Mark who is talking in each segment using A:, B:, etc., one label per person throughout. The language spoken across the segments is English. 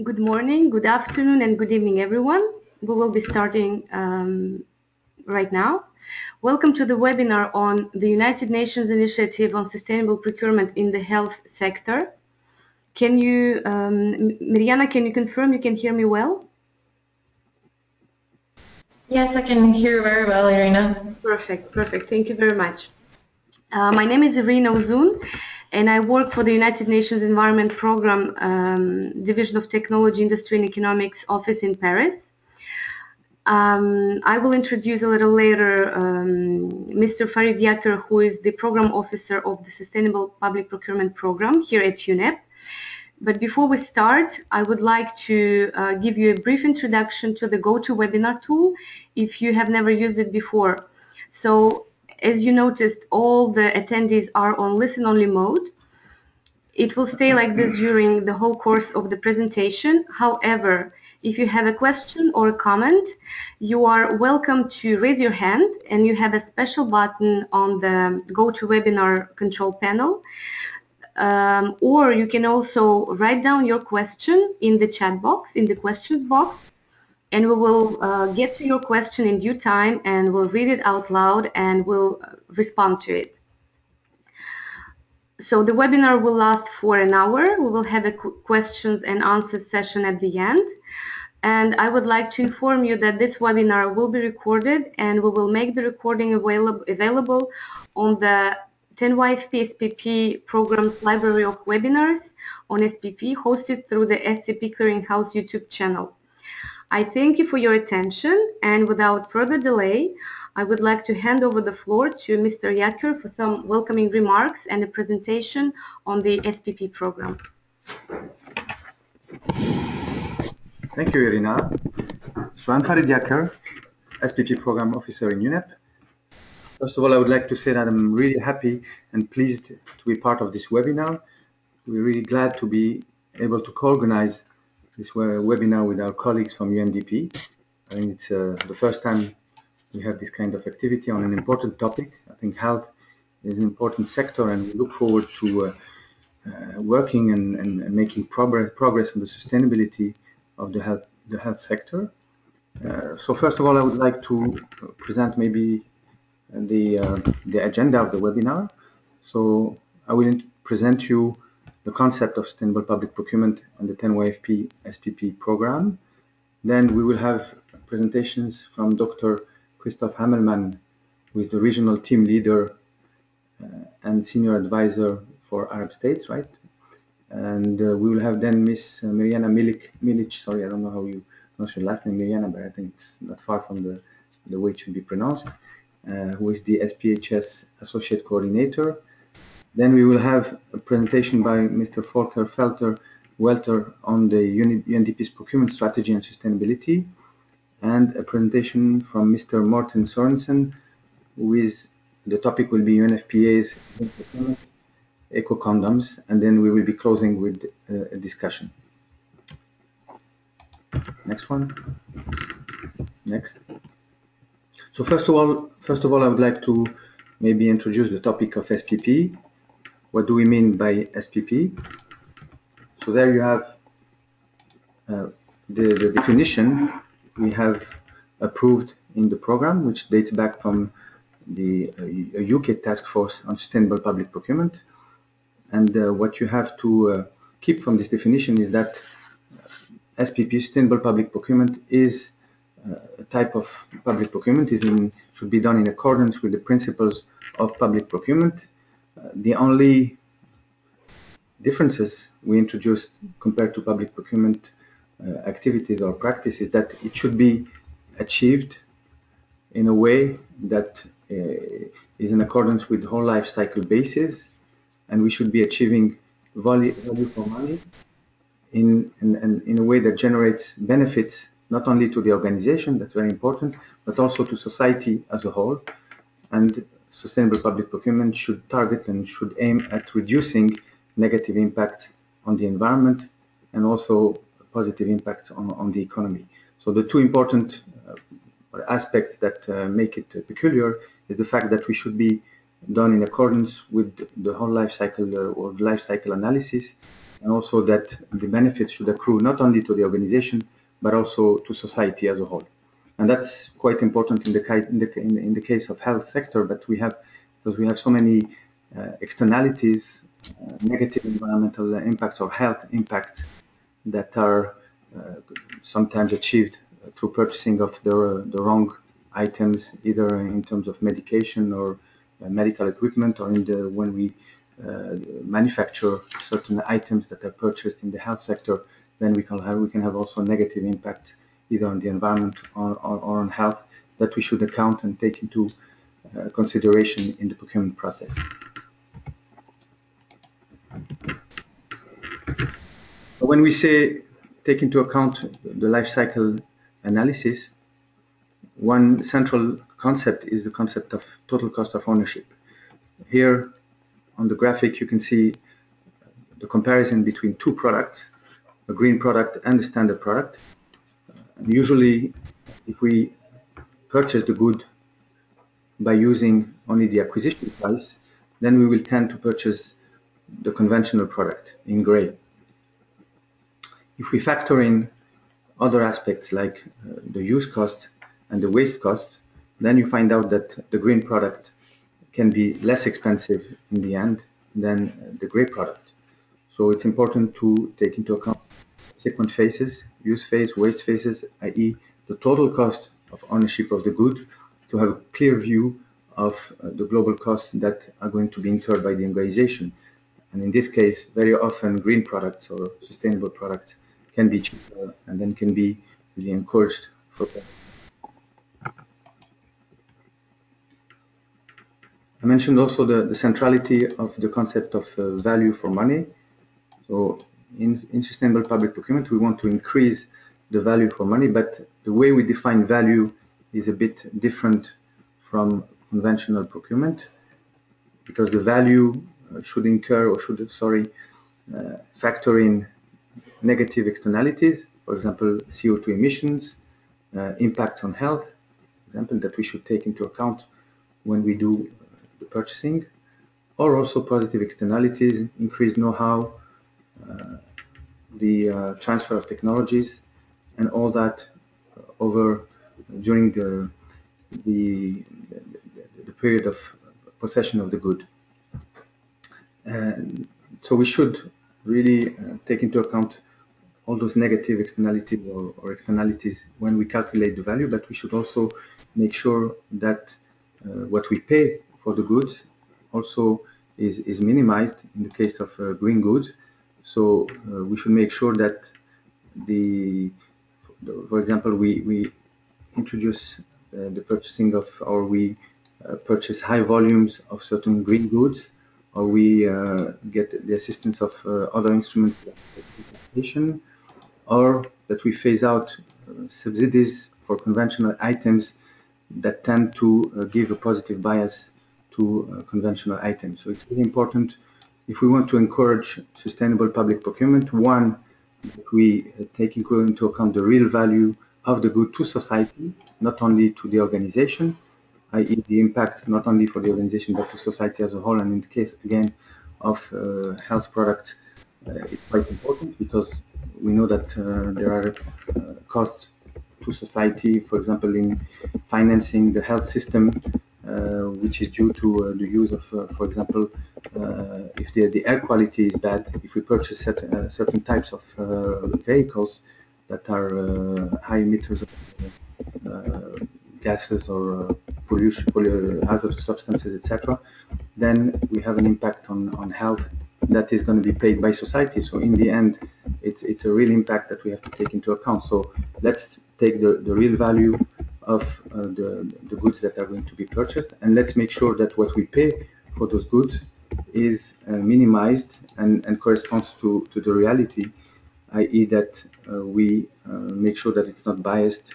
A: Good morning, good afternoon, and good evening, everyone. We will be starting um, right now. Welcome to the webinar on the United Nations Initiative on Sustainable Procurement in the Health Sector. Can you, um, Mirjana, can you confirm you can hear me well?
B: Yes, I can hear you very well, Irina.
A: Perfect, perfect. Thank you very much. Uh, my name is Irina Uzun, and I work for the United Nations Environment Programme um, Division of Technology, Industry and Economics office in Paris. Um, I will introduce a little later um, Mr. Farid Yaker, who is the Program Officer of the Sustainable Public Procurement Program here at UNEP. But before we start, I would like to uh, give you a brief introduction to the GoToWebinar tool if you have never used it before. So as you noticed, all the attendees are on listen-only mode. It will stay like this during the whole course of the presentation. However, if you have a question or a comment, you are welcome to raise your hand and you have a special button on the GoToWebinar control panel. Um, or you can also write down your question in the chat box, in the questions box, and we will uh, get to your question in due time and we'll read it out loud and we'll respond to it. So the webinar will last for an hour. We will have a questions and answers session at the end. And I would like to inform you that this webinar will be recorded and we will make the recording available, available on the 10YFP SPP program's library of webinars on SPP hosted through the SCP Clearinghouse YouTube channel. I thank you for your attention and without further delay, I would like to hand over the floor to Mr. Yaker for some welcoming remarks and a presentation on the SPP program.
C: Thank you, Irina. So I'm Farid SPP Program Officer in UNEP. First of all, I would like to say that I'm really happy and pleased to be part of this webinar. We're really glad to be able to co-organize this webinar with our colleagues from UNDP. I think it's uh, the first time we have this kind of activity on an important topic. I think health is an important sector and we look forward to uh, uh, working and, and, and, making progress, progress on the sustainability of the health, the health sector. Uh, so first of all, I would like to present maybe the, uh, the agenda of the webinar. So I will present you the concept of sustainable public procurement and the 10YFP SPP program. Then we will have presentations from Dr. Christoph Hamelmann, who is the regional team leader uh, and senior advisor for Arab states, right? And uh, we will have then Miss Mirjana Milic, Milic, sorry, I don't know how you pronounce your last name, Mirjana, but I think it's not far from the, the way it should be pronounced, uh, who is the SPHS Associate Coordinator then we will have a presentation by Mr. Volker Felter Welter on the UNDP's procurement strategy and sustainability, and a presentation from Mr. Morten Sorensen, is the topic will be UNFPA's eco condoms, and then we will be closing with uh, a discussion. Next one. Next. So first of all, first of all, I would like to maybe introduce the topic of SPP what do we mean by SPP? So there you have uh, the, the definition we have approved in the program, which dates back from the uh, UK task force on sustainable public procurement. And uh, what you have to uh, keep from this definition is that SPP, sustainable public procurement, is uh, a type of public procurement, is in, should be done in accordance with the principles of public procurement the only differences we introduced compared to public procurement uh, activities or practices is that it should be achieved in a way that uh, is in accordance with whole life cycle basis and we should be achieving value, value for money in, in, in a way that generates benefits not only to the organization, that's very important, but also to society as a whole. And sustainable public procurement should target and should aim at reducing negative impact on the environment and also positive impact on, on the economy. So the two important uh, aspects that uh, make it uh, peculiar is the fact that we should be done in accordance with the whole life cycle uh, or life cycle analysis and also that the benefits should accrue not only to the organization, but also to society as a whole. And that's quite important in the, in the, in the case of health sector, but we have, because we have so many uh, externalities, uh, negative environmental impacts or health impacts that are uh, sometimes achieved through purchasing of the, the wrong items, either in terms of medication or uh, medical equipment, or in the when we uh, manufacture certain items that are purchased in the health sector, then we can have we can have also negative impact either on the environment or, or, or on health that we should account and take into uh, consideration in the procurement process. When we say take into account the life cycle analysis, one central concept is the concept of total cost of ownership. Here on the graphic you can see the comparison between two products, a green product and a standard product. Usually if we purchase the good by using only the acquisition price, then we will tend to purchase the conventional product in gray. If we factor in other aspects like uh, the use cost and the waste cost, then you find out that the green product can be less expensive in the end than the gray product. So it's important to take into account subsequent phases, use phase, waste phases, i.e. the total cost of ownership of the good to have a clear view of uh, the global costs that are going to be incurred by the organization. And in this case, very often green products or sustainable products can be cheaper and then can be really encouraged for them. I mentioned also the, the centrality of the concept of uh, value for money. So in, in sustainable public procurement, we want to increase the value for money, but the way we define value is a bit different from conventional procurement because the value uh, should incur or should, sorry, uh, factor in negative externalities, for example, CO2 emissions, uh, impacts on health, for example that we should take into account when we do the purchasing, or also positive externalities, increased know-how, the uh, transfer of technologies, and all that over during the, the, the period of possession of the good. And so we should really uh, take into account all those negative externalities or, or, externalities when we calculate the value, but we should also make sure that uh, what we pay for the goods also is, is minimized in the case of uh, green goods. So uh, we should make sure that the, for example, we, we introduce uh, the purchasing of, or we uh, purchase high volumes of certain green goods, or we uh, get the assistance of other instruments or that we phase out uh, subsidies for conventional items that tend to uh, give a positive bias to uh, conventional items. So it's really important if we want to encourage sustainable public procurement, one, we take into account the real value of the good to society, not only to the organization, i.e. the impact not only for the organization but to society as a whole. And in the case, again, of uh, health products, uh, it's quite important because we know that uh, there are uh, costs to society, for example, in financing the health system, uh, Uh, which is due to uh, the use of, uh, for example, if the, the air quality is bad, if we purchase certain, certain types of vehicles that are high emitters of gases or pollution, hazardous substances, etc., then we have an impact on, on health that is going to be paid by society. So in the end, it's it's a real impact that we have to take into account. So let's take the, the real value of uh, the, the goods that are going to be purchased and let's make sure that what we pay for those goods is uh, minimized and, and corresponds to, to the reality, i.e. that uh, we uh, make sure that it's not biased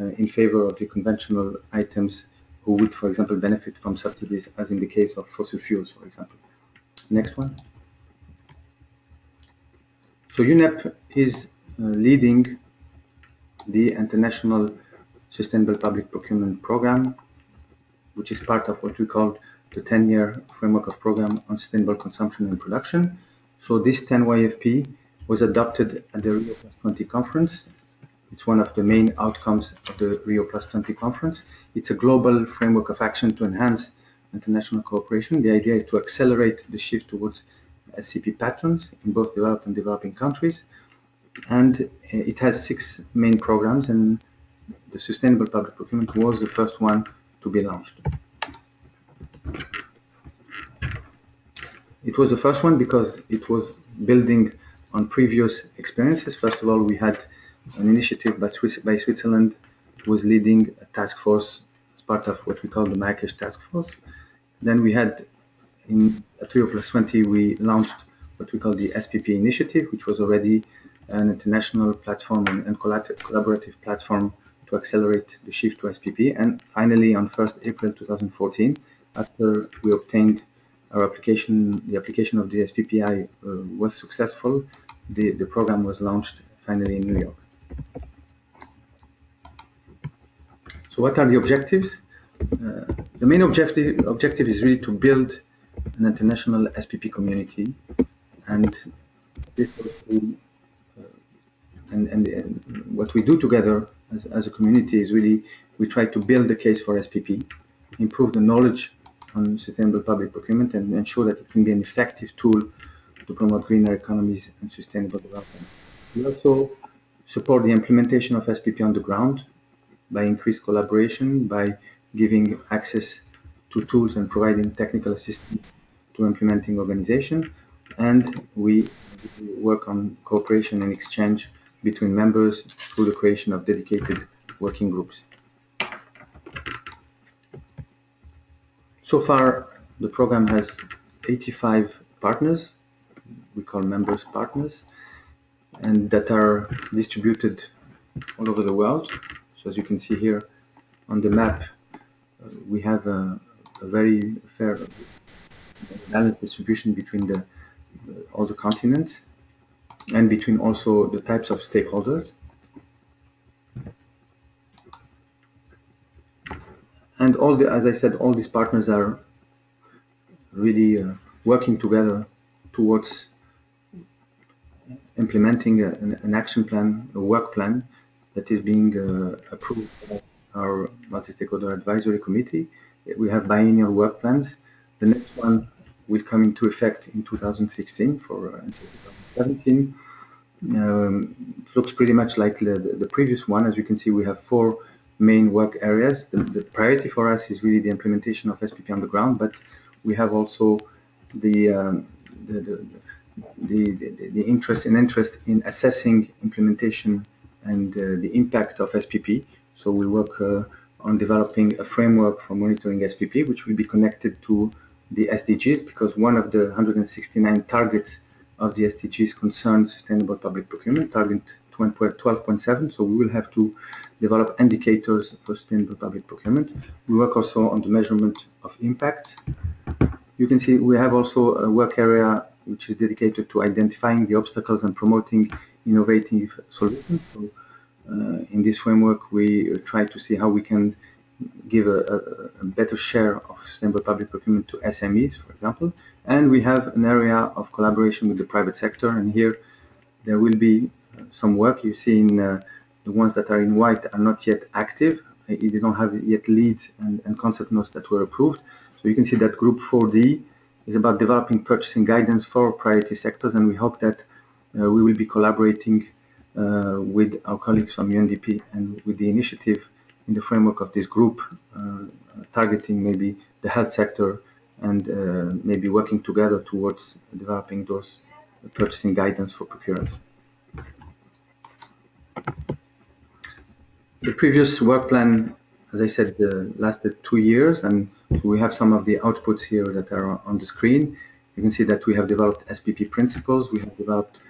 C: uh, in favor of the conventional items who would, for example, benefit from subsidies as in the case of fossil fuels, for example. Next one. So UNEP is uh, leading the International Sustainable Public Procurement Program, which is part of what we call the 10-year framework of program on sustainable consumption and production. So this 10YFP was adopted at the Rio Plus 20 conference. It's one of the main outcomes of the Rio Plus 20 conference. It's a global framework of action to enhance international cooperation. The idea is to accelerate the shift towards SCP patterns in both developed and developing countries. And uh, it has six main programs and the sustainable public procurement was the first one to be launched. It was the first one because it was building on previous experiences. First of all, we had an initiative by, Swiss, by Switzerland who was leading a task force as part of what we call the Marrakesh Task Force. Then we had in at Plus 20, we launched what we call the SPP initiative, which was already an international platform and, and collaborative platform to accelerate the shift to SPP. And finally, on 1st April 2014, after we obtained our application, the application of the SPPI uh, was successful, the, the program was launched finally in New York. So what are the objectives? Uh, the main objective, objective is really to build an international SPP community and this uh, and, and, and, what we do together as, as a community is really we try to build the case for SPP, improve the knowledge on sustainable public procurement and ensure that it can be an effective tool to promote greener economies and sustainable development. We also support the implementation of SPP on the ground by increased collaboration, by giving access to tools and providing technical assistance to implementing organizations, And we work on cooperation and exchange between members through the creation of dedicated working groups. So far, the program has 85 partners, we call members partners, and that are distributed all over the world. So as you can see here on the map, uh, we have a, a, very fair balanced distribution between the uh, all the continents and between also the types of stakeholders. And all the, as I said, all these partners are really uh, working together towards implementing a, an, action plan, a work plan that is being uh, approved by our multi-stakeholder advisory committee. We have biennial work plans. The next one will come into effect in 2016 for uh, until 2017. Um, looks pretty much like the, the, previous one. As you can see, we have four main work areas. The, the, priority for us is really the implementation of SPP on the ground, but we have also the um, the, the, interest and interest in assessing implementation and uh, the impact of SPP. So we work uh, on developing a framework for monitoring SPP, which will be connected to the SDGs, because one of the 169 targets of the SDGs concerns sustainable public procurement, target 12.7. So we will have to develop indicators for sustainable public procurement. We work also on the measurement of impact. You can see we have also a work area which is dedicated to identifying the obstacles and promoting innovative solutions. So, uh, in this framework, we try to see how we can give a, a, a, better share of sustainable public procurement to SMEs, for example. And we have an area of collaboration with the private sector. And here there will be uh, some work. You see in uh, the ones that are in white are not yet active. They don't have yet leads and, and concept notes that were approved. So you can see that group 4D is about developing purchasing guidance for priority sectors. And we hope that uh, we will be collaborating uh, with our colleagues from UNDP and with the initiative in the framework of this group, uh, targeting maybe the health sector and uh, maybe working together towards developing those purchasing guidance for procurers. The previous work plan, as I said, uh, lasted two years, and we have some of the outputs here that are on the screen. You can see that we have developed SPP principles, we have developed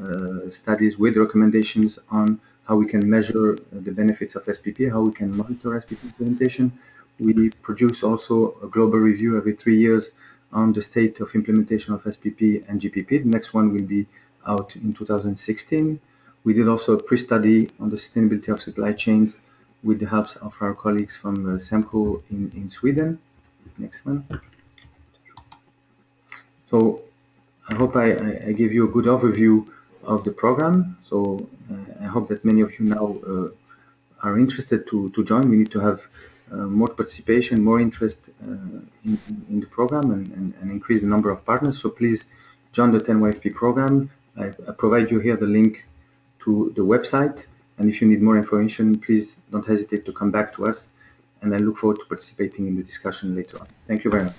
C: uh, studies with recommendations on how we can measure uh, the benefits of SPP, how we can monitor SPP implementation. We produce also a global review every three years on the state of implementation of SPP and GPP. The next one will be out in 2016. We did also a pre-study on the sustainability of supply chains with the help of our colleagues from uh, SEMCO in, in Sweden. Next one. So I hope I, I, gave you a good overview of the program. So uh, hope that many of you now uh, are interested to, to join. We need to have uh, more participation, more interest uh, in, in, the program and, and, and, increase the number of partners. So please join the 10YFP program. I, I provide you here the link to the website. And if you need more information, please don't hesitate to come back to us. And I look forward to participating in the discussion later on. Thank you very much.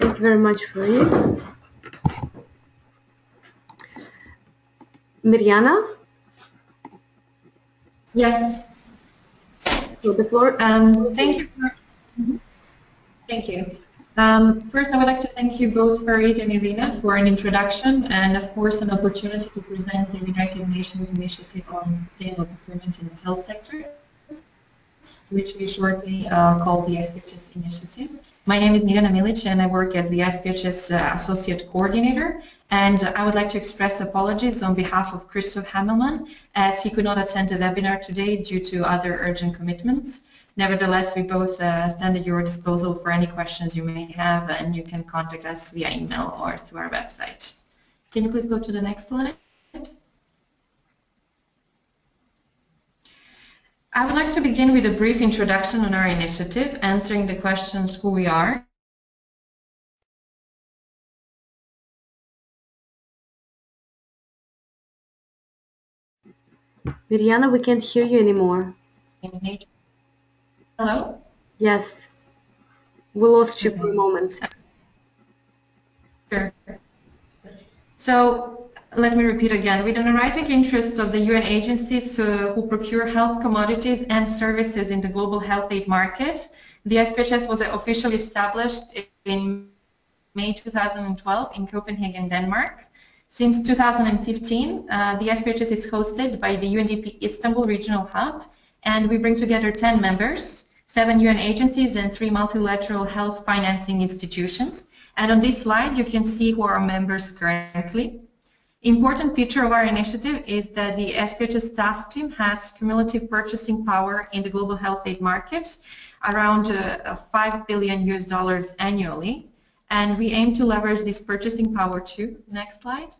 A: Thank you very much, Farid. Mirjana?
B: Yes.
A: So the floor.
B: Um, thank you. For, mm-hmm. Thank you. Um, first, I would like to thank you both, Farid and Irina, for an introduction and, of course, an opportunity to present the United Nations Initiative on Sustainable Procurement in the Health Sector, which we shortly uh, call the SPHS Initiative. My name is Mirjana Milic, and I work as the SPHS uh, Associate Coordinator. And I would like to express apologies on behalf of Christoph Hamelmann, as he could not attend the webinar today due to other urgent commitments. Nevertheless, we both uh, stand at your disposal for any questions you may have, and you can contact us via email or through our website. Can you please go to the next slide? I would like to begin with a brief introduction on our initiative, answering the questions who we are,
A: Mirjana, we can't hear you anymore.
B: Hello?
A: Yes. We lost you for a moment.
B: Sure. So let me repeat again. With an rising interest of the UN agencies uh, who procure health commodities and services in the global health aid market, the SPHS was officially established in May 2012 in Copenhagen, Denmark. Since 2015, uh, the SPHS is hosted by the UNDP Istanbul Regional Hub, and we bring together 10 members seven UN agencies and three multilateral health financing institutions. And on this slide, you can see who are members currently. Important feature of our initiative is that the SPHS task team has cumulative purchasing power in the global health aid markets, around uh, 5 billion US dollars annually. And we aim to leverage this purchasing power too. Next slide.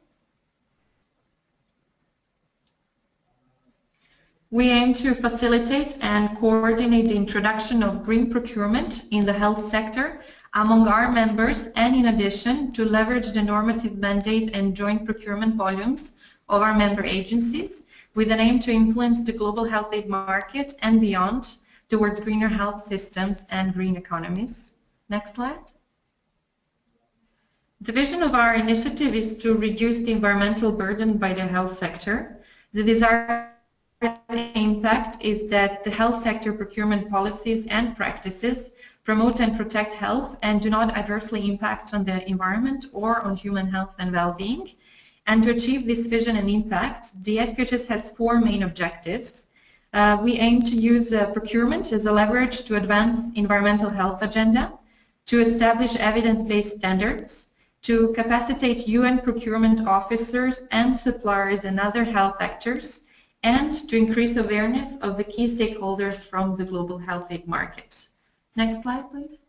B: We aim to facilitate and coordinate the introduction of green procurement in the health sector among our members and in addition to leverage the normative mandate and joint procurement volumes of our member agencies with an aim to influence the global health aid market and beyond towards greener health systems and green economies. Next slide. The vision of our initiative is to reduce the environmental burden by the health sector. The desired impact is that the health sector procurement policies and practices promote and protect health and do not adversely impact on the environment or on human health and well-being. And to achieve this vision and impact, the SPHS has four main objectives. Uh, we aim to use uh, procurement as a leverage to advance environmental health agenda, to establish evidence-based standards, to capacitate UN procurement officers and suppliers and other health actors and to increase awareness of the key stakeholders from the global health aid market. Next slide, please.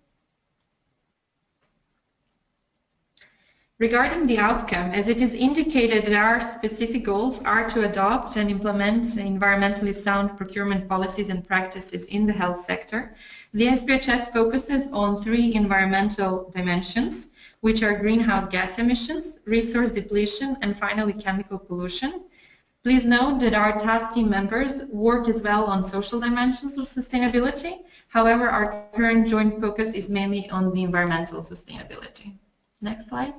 B: Regarding the outcome, as it is indicated that our specific goals are to adopt and implement environmentally sound procurement policies and practices in the health sector, the SPHS focuses on three environmental dimensions, which are greenhouse gas emissions, resource depletion, and finally chemical pollution, Please note that our task team members work as well on social dimensions of sustainability. However, our current joint focus is mainly on the environmental sustainability. Next slide.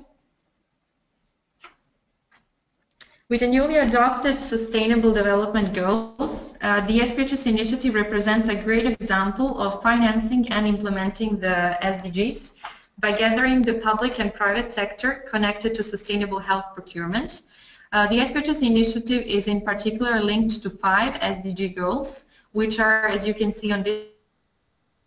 B: With the newly adopted Sustainable Development Goals, uh, the SPHS initiative represents a great example of financing and implementing the SDGs by gathering the public and private sector connected to sustainable health procurement uh, the SPHS initiative is in particular linked to five SDG goals, which are, as you can see on this,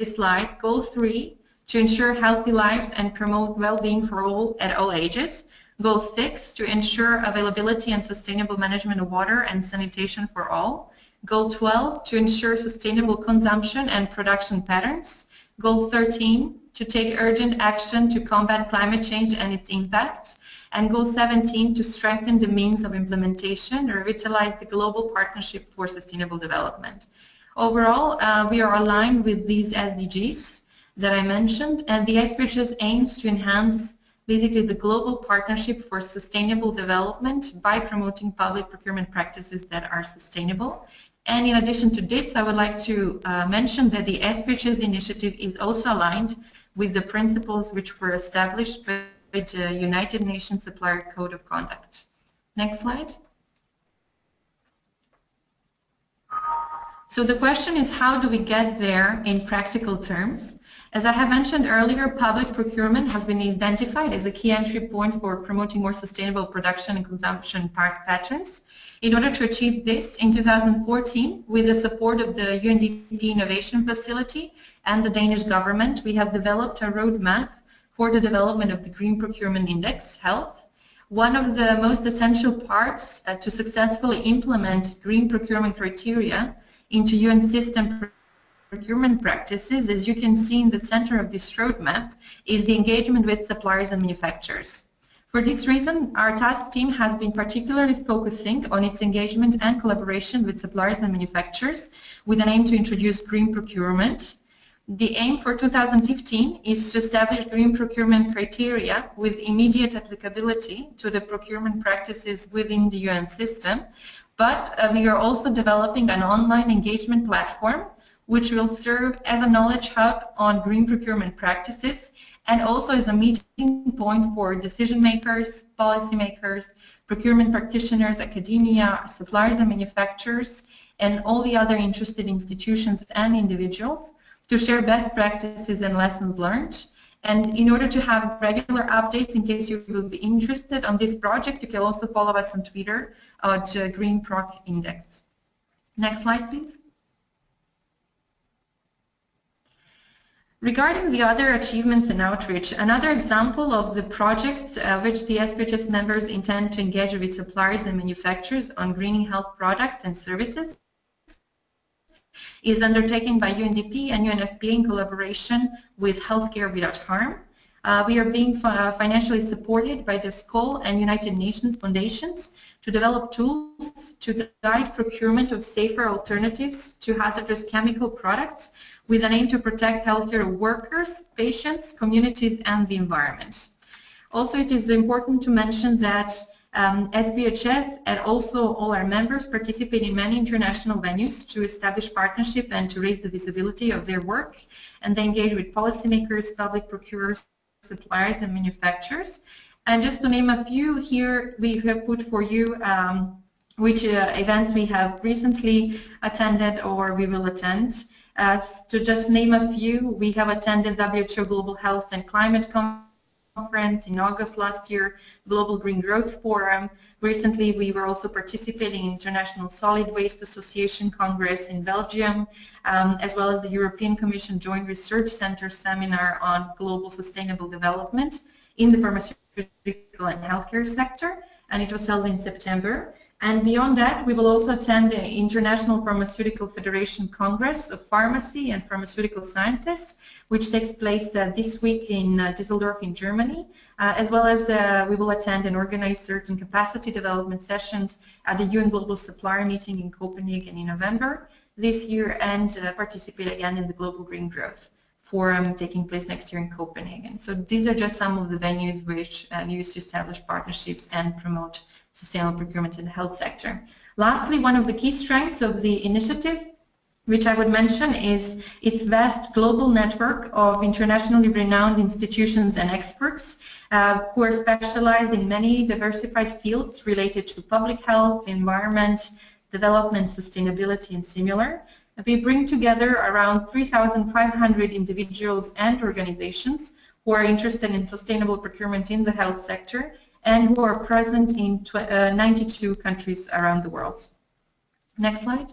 B: slide, goal three, to ensure healthy lives and promote well-being for all at all ages. Goal six, to ensure availability and sustainable management of water and sanitation for all. Goal 12, to ensure sustainable consumption and production patterns. Goal 13, to take urgent action to combat climate change and its impact and Goal 17 to strengthen the means of implementation and revitalize the global partnership for sustainable development. Overall, uh, we are aligned with these SDGs that I mentioned, and the SPHS aims to enhance basically the global partnership for sustainable development by promoting public procurement practices that are sustainable. And in addition to this, I would like to uh, mention that the SPHS initiative is also aligned with the principles which were established by the United Nations Supplier Code of Conduct. Next slide. So the question is how do we get there in practical terms? As I have mentioned earlier, public procurement has been identified as a key entry point for promoting more sustainable production and consumption patterns. In order to achieve this, in 2014, with the support of the UNDP Innovation Facility and the Danish government, we have developed a roadmap for the development of the Green Procurement Index, Health. One of the most essential parts uh, to successfully implement green procurement criteria into UN system procurement practices, as you can see in the center of this roadmap, is the engagement with suppliers and manufacturers. For this reason, our task team has been particularly focusing on its engagement and collaboration with suppliers and manufacturers with an aim to introduce green procurement. The aim for 2015 is to establish green procurement criteria with immediate applicability to the procurement practices within the UN system, but uh, we are also developing an online engagement platform which will serve as a knowledge hub on green procurement practices and also as a meeting point for decision makers, policymakers, procurement practitioners, academia, suppliers and manufacturers, and all the other interested institutions and individuals to share best practices and lessons learned. And in order to have regular updates, in case you will be interested on this project, you can also follow us on Twitter at uh, Green Proc Index. Next slide, please. Regarding the other achievements and outreach, another example of the projects uh, which the SPHS members intend to engage with suppliers and manufacturers on greening health products and services is undertaken by UNDP and UNFPA in collaboration with Healthcare Without Harm. Uh, we are being financially supported by the Skoll and United Nations foundations to develop tools to guide procurement of safer alternatives to hazardous chemical products with an aim to protect healthcare workers, patients, communities, and the environment. Also, it is important to mention that um, SPHS and also all our members participate in many international venues to establish partnership and to raise the visibility of their work, and they engage with policymakers, public procurers, suppliers, and manufacturers. And just to name a few here, we have put for you um, which uh, events we have recently attended or we will attend. To just name a few, we have attended WHO Global Health and Climate Conference in August last year, Global Green Growth Forum. Recently, we were also participating in International Solid Waste Association Congress in Belgium, um, as well as the European Commission Joint Research Center Seminar on Global Sustainable Development in the pharmaceutical and healthcare sector, and it was held in September. And beyond that, we will also attend the International Pharmaceutical Federation Congress of Pharmacy and Pharmaceutical Sciences, which takes place uh, this week in uh, Düsseldorf in Germany, uh, as well as we will attend and organize certain capacity development sessions at the UN Global Supplier meeting in Copenhagen in November this year and participate again in the Global Green Growth Forum taking place next year in Copenhagen. So these are just some of the venues which uh, use to establish partnerships and promote sustainable procurement in the health sector. Lastly, one of the key strengths of the initiative which I would mention is its vast global network of internationally renowned institutions and experts uh, who are specialized in many diversified fields related to public health, environment, development, sustainability, and similar. We bring together around 3,500 individuals and organizations who are interested in sustainable procurement in the health sector and who are present in uh, 92 countries around the world. Next slide.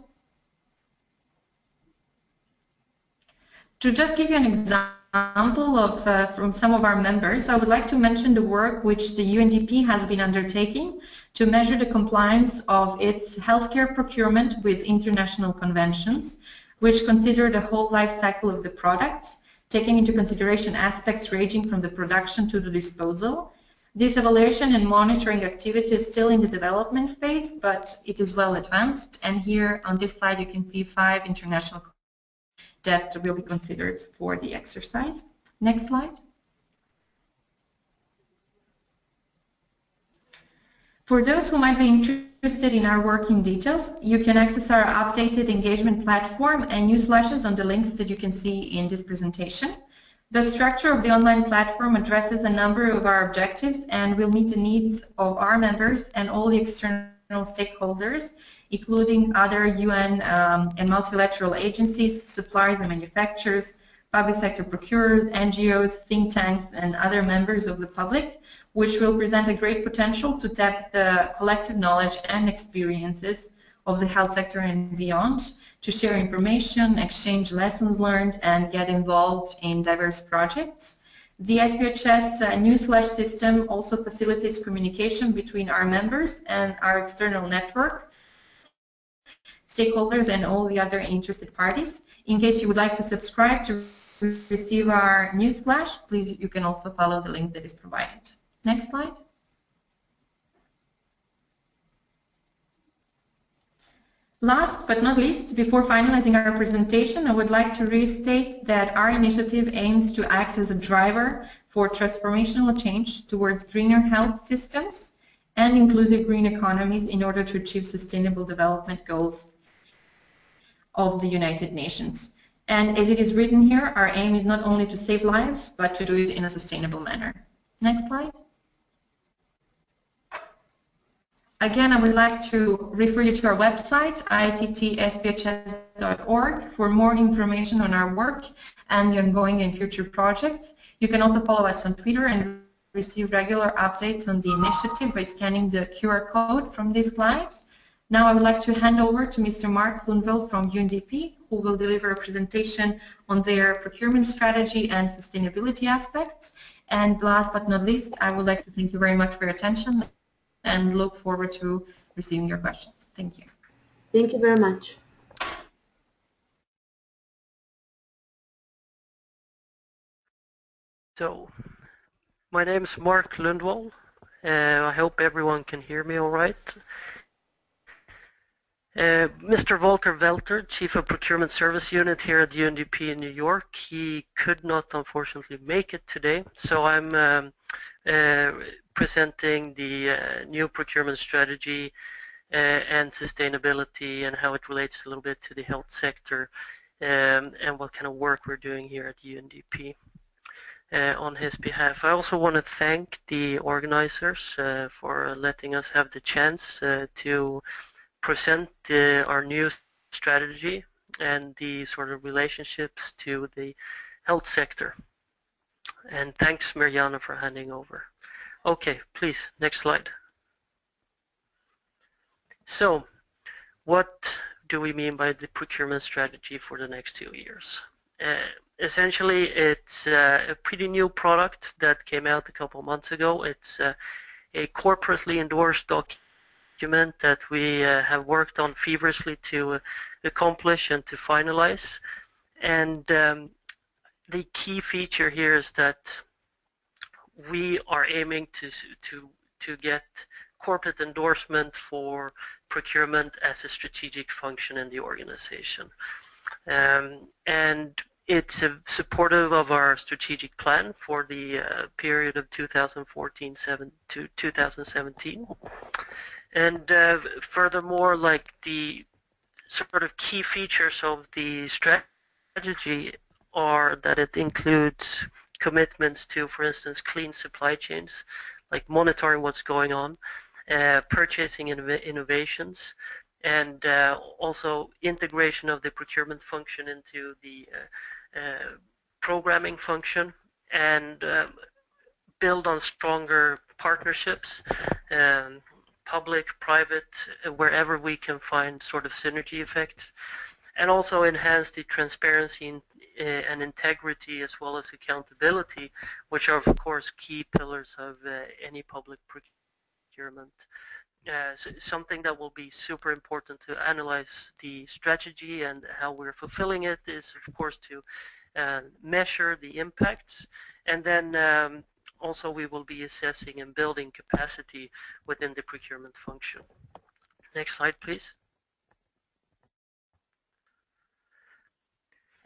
B: To just give you an example of uh, from some of our members, I would like to mention the work which the UNDP has been undertaking to measure the compliance of its healthcare procurement with international conventions, which consider the whole life cycle of the products, taking into consideration aspects ranging from the production to the disposal, This evaluation and monitoring activity is still in the development phase, but it is well advanced. And here on this slide, you can see five international that will be considered for the exercise. Next slide. For those who might be interested in our work in details, you can access our updated engagement platform and newsflashes on the links that you can see in this presentation. The structure of the online platform addresses a number of our objectives and will meet the needs of our members and all the external stakeholders, including other UN um, and multilateral agencies, suppliers and manufacturers, public sector procurers, NGOs, think tanks, and other members of the public, which will present a great potential to tap the collective knowledge and experiences of the health sector and beyond to share information, exchange lessons learned, and get involved in diverse projects. The SPHS uh, newsflash system also facilitates communication between our members and our external network, stakeholders, and all the other interested parties. In case you would like to subscribe to receive our newsflash, please you can also follow the link that is provided. Next slide. Last but not least, before finalizing our presentation, I would like to restate that our initiative aims to act as a driver for transformational change towards greener health systems and inclusive green economies in order to achieve sustainable development goals of the United Nations. And as it is written here, our aim is not only to save lives, but to do it in a sustainable manner. Next slide. Again, I would like to refer you to our website, ittspHS.org, for more information on our work and the ongoing and future projects. You can also follow us on Twitter and receive regular updates on the initiative by scanning the QR code from this slide. Now I would like to hand over to Mr. Mark Lundvall from UNDP, who will deliver a presentation on their procurement strategy and sustainability aspects. And last but not least, I would like to thank you very much for your attention and look forward to receiving your questions. Thank you.
A: Thank you very much.
D: So, my name is Mark Lundvall. Uh, I hope everyone can hear me all right. Uh, Mr. Volker Welter, Chief of Procurement Service Unit here at UNDP in New York, he could not unfortunately make it today, so I'm um, uh, presenting the uh, new procurement strategy uh, and sustainability and how it relates a little bit to the health sector um, and what kind of work we're doing here at UNDP. Uh, on his behalf. I also want to thank the organizers for letting us have the chance to present our new strategy and the sort of relationships to the health sector. And thanks, Mariana, for handing over. Okay, please, next slide. So, what do we mean by the procurement strategy for the next two years? Uh, essentially, it's uh, a pretty new product that came out a couple months ago. It's uh, a corporately endorsed document that we uh, have worked on feverishly to uh, accomplish and to finalize. And um, the key feature here is that we are aiming to to to get corporate endorsement for procurement as a strategic function in the organization. Um, and it's supportive of our strategic plan for the uh, period of 2014 seven, to 2017. And uh, furthermore, like the sort of key features of the strategy are that it includes commitments to, for instance, clean supply chains, like monitoring what's going on, uh, purchasing innov innovations, and uh, also integration of the procurement function into the uh, uh programming function, and um, build on stronger partnerships, um, public, private, wherever we can find sort of synergy effects, and also enhance the transparency uh, and integrity as well as accountability, which are of course key pillars of uh, any public procurement. Uh, so something that will be super important to analyze the strategy and how we're fulfilling it is of course to uh, measure the impacts and then um, also we will be assessing and building capacity within the procurement function. Next slide, please.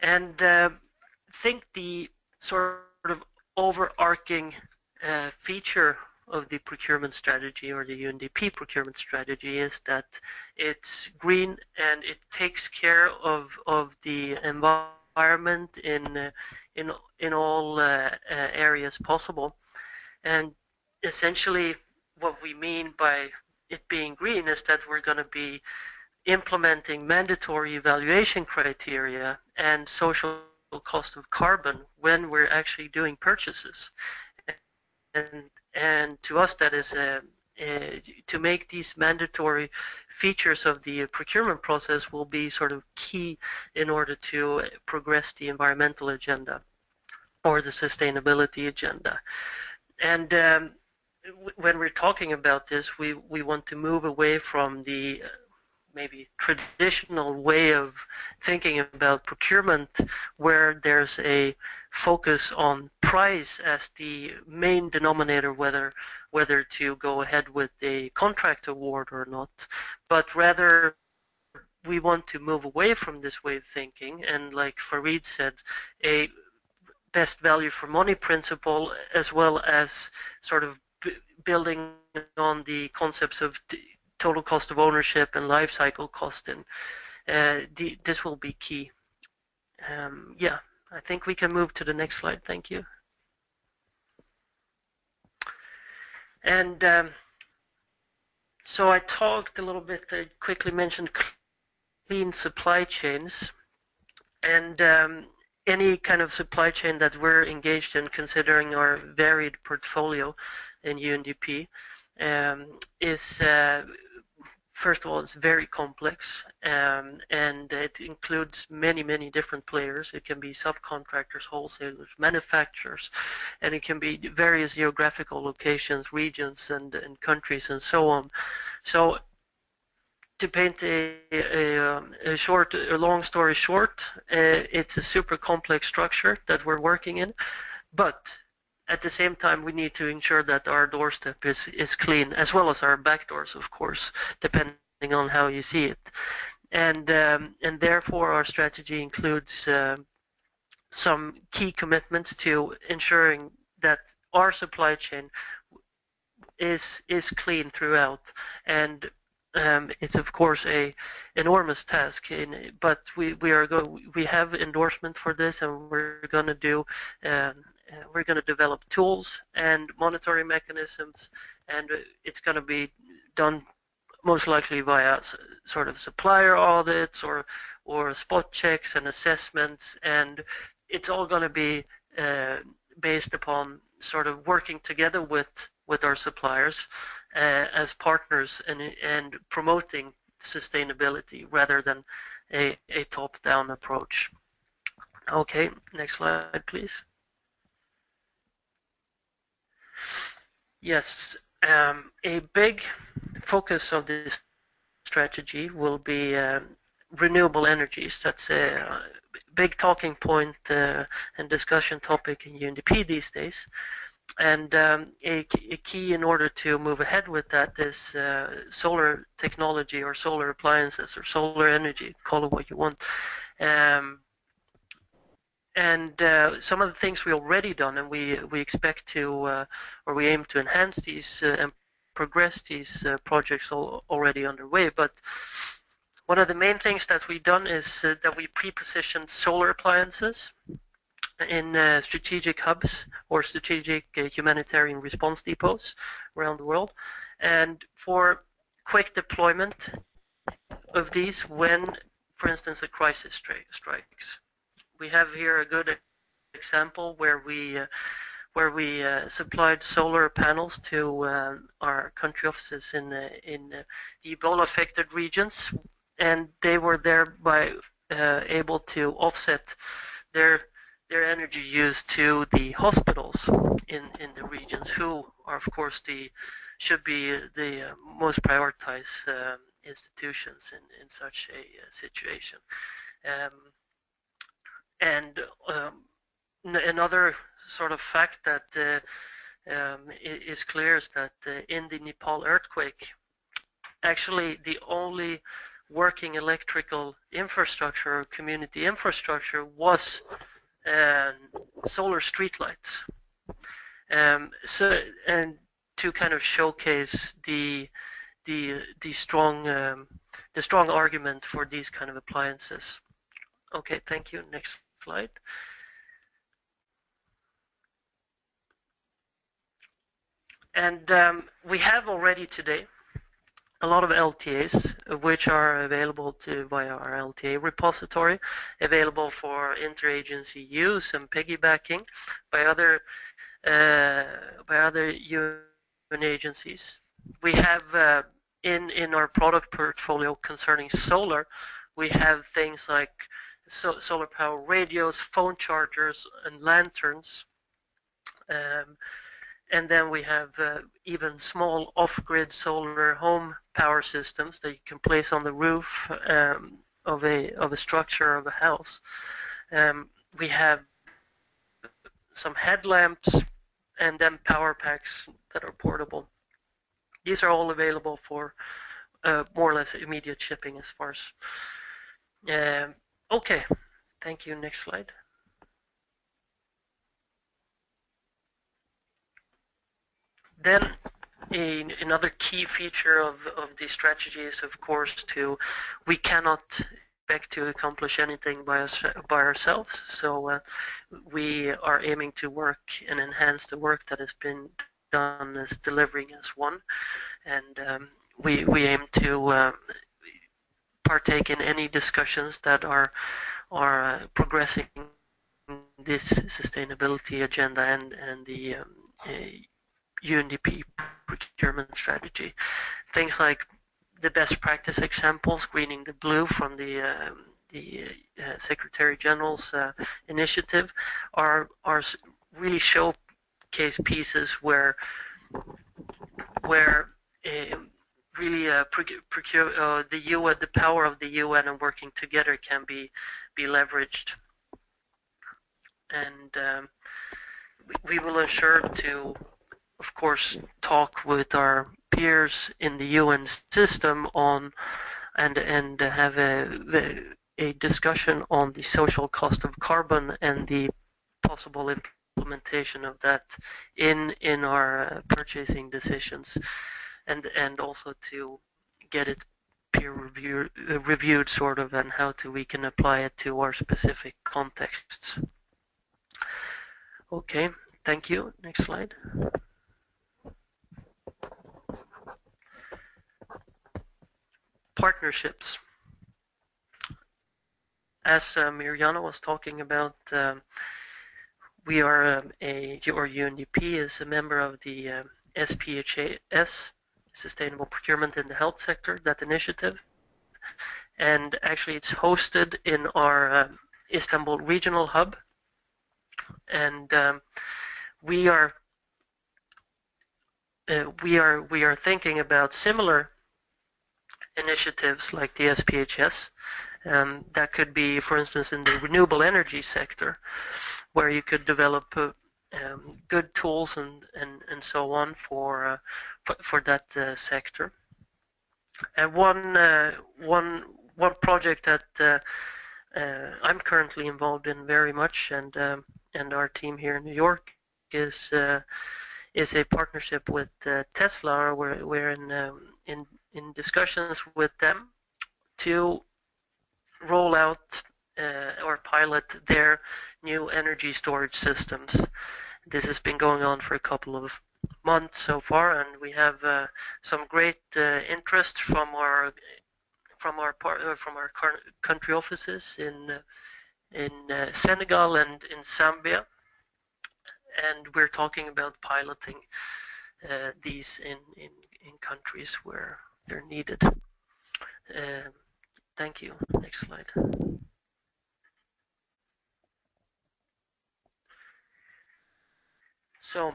D: And uh, think the sort of overarching uh, feature of the procurement strategy or the UNDP procurement strategy is that it's green and it takes care of, of the environment in, uh, in, in all uh, uh, areas possible. And essentially what we mean by it being green is that we're going to be implementing mandatory evaluation criteria and social cost of carbon when we're actually doing purchases. And and to us that is uh, uh, to make these mandatory features of the procurement process will be sort of key in order to progress the environmental agenda or the sustainability agenda. And um, when we're talking about this, we, we want to move away from the maybe traditional way of thinking about procurement where there's a focus on price as the main denominator whether whether to go ahead with a contract award or not. But rather we want to move away from this way of thinking. And like Farid said a best value for money principle as well as sort of building on the concepts of total cost of ownership and life cycle cost and uh, this will be key. Um, yeah, I think we can move to the next slide. Thank you. And um, so I talked a little bit, I quickly mentioned clean supply chains and um, any kind of supply chain that we're engaged in considering our varied portfolio in UNDP um, is uh, first of all, it's very complex um, and it includes many, many different players. It can be subcontractors, wholesalers, manufacturers, and it can be various geographical locations, regions, and, and countries, and so on. So to paint a, a, um, a, short, a long story short, uh, it's a super complex structure that we're working in, but at the same time, we need to ensure that our doorstep is, is clean, as well as our back doors, of course, depending on how you see it. And, um, and therefore, our strategy includes uh, some key commitments to ensuring that our supply chain is is clean throughout and um, it's of course a enormous task in, but we we are go we have endorsement for this and we're going to do um, uh, we're going to develop tools and monitoring mechanisms, and uh, it's going to be done most likely via sort of supplier audits or or spot checks and assessments, and it's all going to be uh, based upon sort of working together with with our suppliers uh, as partners and and promoting sustainability rather than a, a top-down approach. Okay, next slide, please. Yes, um, a big focus of this strategy will be uh, renewable energies. That's a big talking point uh, and discussion topic in UNDP these days. And um, a, a, key in order to move ahead with that is uh, solar technology or solar appliances or solar energy, call it what you want. Um, and uh, some of the things we already done and we we expect to uh, or we aim to enhance these uh, and progress these uh, projects all, already underway but one of the main things that we've done is uh, that we pre-positioned solar appliances in uh, strategic hubs or strategic humanitarian response depots around the world. And for quick deployment of these when for instance a crisis strikes. We have here a good example where we uh, where we uh, supplied solar panels to uh, our country offices in uh, in uh, the Ebola-affected regions, and they were thereby uh, able to offset their their energy use to the hospitals in in the regions, who are of course the should be the most prioritized um, institutions in in such a situation. Um, and um, another sort of fact that uh, um, is clear is that uh, in the Nepal earthquake, actually the only working electrical infrastructure or community infrastructure was solar streetlights. Um, so and to kind of showcase the the the strong um, the strong argument for these kind of appliances. Okay, thank you. Next slide. And um, we have already today a lot of LTAs, which are available to via our LTA repository, available for interagency use and piggybacking by other uh, by other UN agencies. We have uh, in in our product portfolio concerning solar, we have things like so, solar power radios, phone chargers, and lanterns. Um, and then we have uh, even small off-grid solar home power systems that you can place on the roof um, of a of a structure of a house. Um, we have some headlamps and then power packs that are portable. These are all available for uh, more or less immediate shipping as far as. Uh, okay, thank you. Next slide. Then a, another key feature of, of the strategy is, of course, to we cannot expect to accomplish anything by, us, by ourselves. So uh, we are aiming to work and enhance the work that has been done as delivering as one. And um, we, we aim to uh, partake in any discussions that are, are uh, progressing this sustainability agenda and, and the um, UNDP procurement strategy. Things like the best practice examples, greening the blue from the um, the uh, Secretary General's uh, initiative, are are really showcase pieces where where um, really uh, procure uh, the UN, the power of the UN and working together can be be leveraged, and um, we, we will ensure to of course, talk with our peers in the UN system on and and have a a discussion on the social cost of carbon and the possible implementation of that in in our uh, purchasing decisions, and and also to get it peer review, uh, reviewed sort of and how to we can apply it to our specific contexts. Okay, thank you. Next slide. Partnerships. As uh, Mirjana was talking about, um, we are um, a, or UNDP is a member of the um, SPHS, Sustainable Procurement in the Health Sector, that initiative. And actually it's hosted in our uh, Istanbul regional hub. And um, we are uh, we are we are thinking about similar initiatives like the SPHS. Um, that could be, for instance, in the renewable energy sector, where you could develop uh, um, good tools and, and, and so on for uh, for, for, that uh, sector. And one uh, one one project that uh, uh, I'm currently involved in very much, and um, and our team here in New York is is a partnership with Tesla. We're we're in um, in in discussions with them to roll out uh, or pilot their new energy storage systems. This has been going on for a couple of months so far, and we have uh, some great uh, interest from our from our part, uh, from our country offices in uh, in uh, Senegal and in Zambia, and we're talking about piloting these in, in in countries where they're needed. Um, thank you. Next slide. So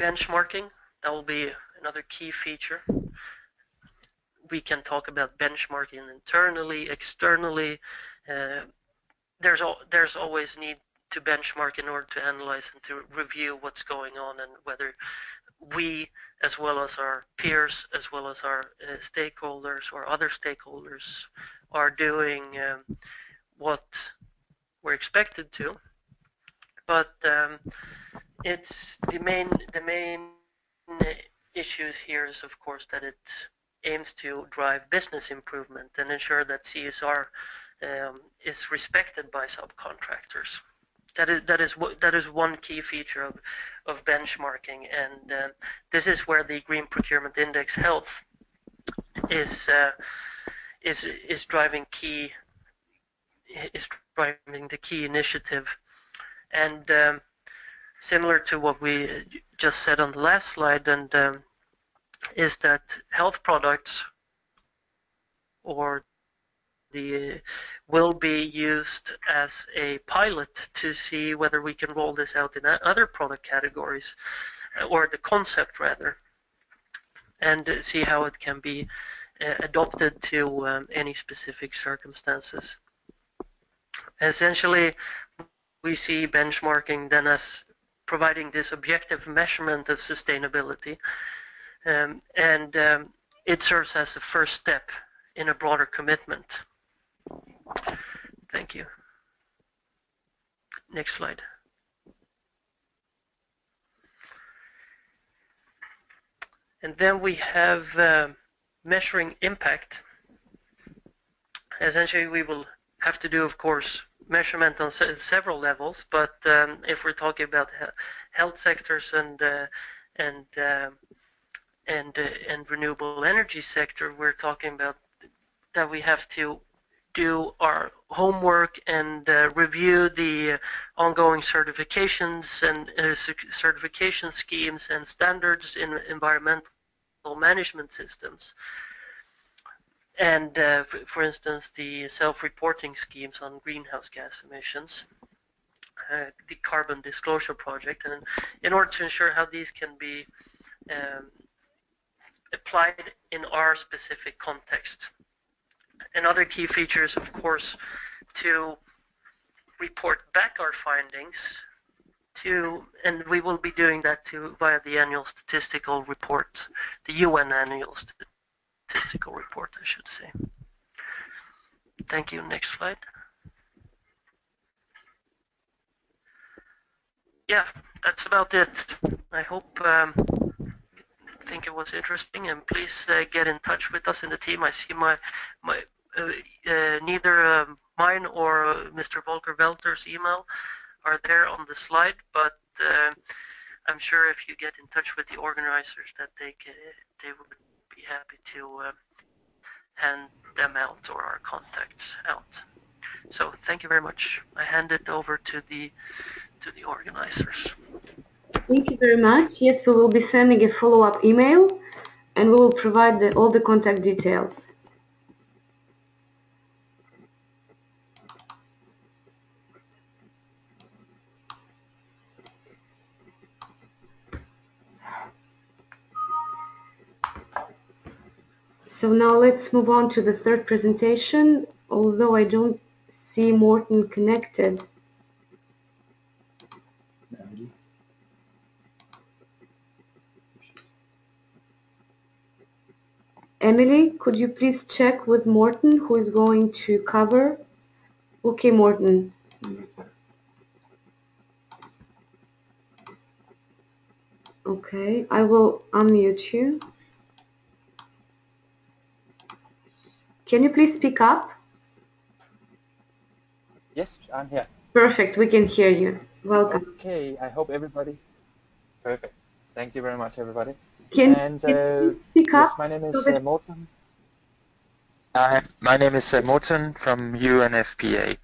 D: benchmarking, that will be another key feature. We can talk about benchmarking internally, externally. Uh, there's al there's always need to benchmark in order to analyze and to review what's going on and whether we, as well as our peers, as well as our uh, stakeholders or other stakeholders, are doing um, what we're expected to. But um, it's the main the main issues here is of course that it aims to drive business improvement and ensure that CSR um, is respected by subcontractors. That is that is that is one key feature of of benchmarking, and uh, this is where the Green Procurement Index Health is uh, is is driving key is driving the key initiative, and um, similar to what we just said on the last slide, and um, is that health products or the will be used as a pilot to see whether we can roll this out in other product categories or the concept rather and see how it can be uh, adopted to um, any specific circumstances. Essentially, we see benchmarking then as providing this objective measurement of sustainability um, and um, it serves as the first step in a broader commitment. Thank you. Next slide. And then we have uh, measuring impact. Essentially, we will have to do, of course, measurement on se several levels. But um, if we're talking about he health sectors and uh, and uh, and uh, and renewable energy sector, we're talking about that we have to do our homework and uh, review the ongoing certifications and uh, certification schemes and standards in environmental management systems. And uh, for instance, the self-reporting schemes on greenhouse gas emissions, uh, the Carbon Disclosure Project, and in order to ensure how these can be um, applied in our specific context. Another key feature is, of course, to report back our findings to, and we will be doing that too via the annual statistical report, the UN annual statistical report, I should say. Thank you. Next slide. Yeah, that's about it. I hope um, think it was interesting, and please uh, get in touch with us in the team. I see my my uh, uh, neither um, mine or Mr. Volker Welter's email are there on the slide, but I'm sure if you get in touch with the organizers that they can, they would be happy to uh, hand them out or our contacts out. So thank you very much. I hand it over to the to the organizers.
A: Thank you very much. Yes, we will be sending a follow-up email and we will provide the, all the contact details. So now let's move on to the third presentation, although I don't see Morten connected. Emily, could you please check with Morten who is going to cover? Okay, Morten. Okay, I will unmute you. Can you please speak up?
E: Yes, I'm here.
A: Perfect, we can hear you. Welcome.
E: Okay, I hope everybody. Perfect. Thank you very much, everybody.
A: Can
E: and
A: you speak up?
E: Yes, my name is uh, Morten. Uh, my name is uh, Morten from UNFPA,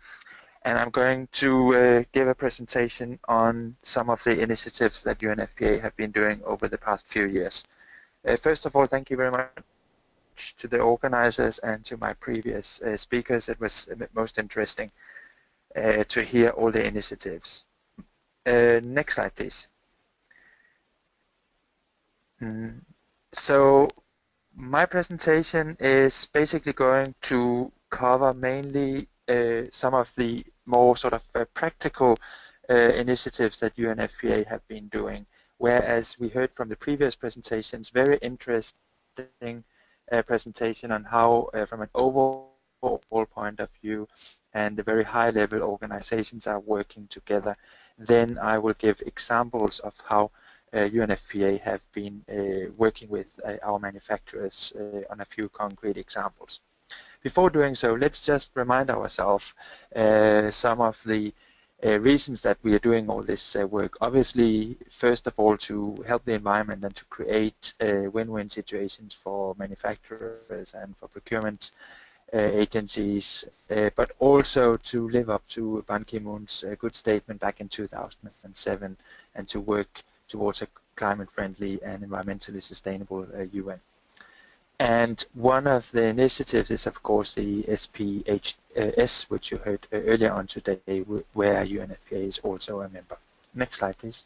E: and I'm going to uh, give a presentation on some of the initiatives that UNFPA have been doing over the past few years. Uh, first of all, thank you very much to the organizers and to my previous uh, speakers. It was most interesting uh, to hear all the initiatives. next slide, please. So my presentation is basically going to cover mainly uh, some of the more sort of uh, practical uh, initiatives that UNFPA have been doing, whereas we heard from the previous presentations, very interesting uh, presentation on how, uh, from an overall point of view, and the very high level organizations are working together, then I will give examples of how UNFPA have been uh, working with uh, our manufacturers uh, on a few concrete examples. Before doing so, let's just remind ourselves uh, some of the uh, reasons that we are doing all this uh, work. Obviously, first of all, to help the environment and to create uh, win-win situations for manufacturers and for procurement uh, agencies, uh, but also to live up to Ban Ki-moon's good statement back in 2007 and to work towards a climate-friendly and environmentally sustainable UN. And one of the initiatives is, of course, the SPHS, which you heard earlier on today, where UNFPA is also a member. Next slide, please.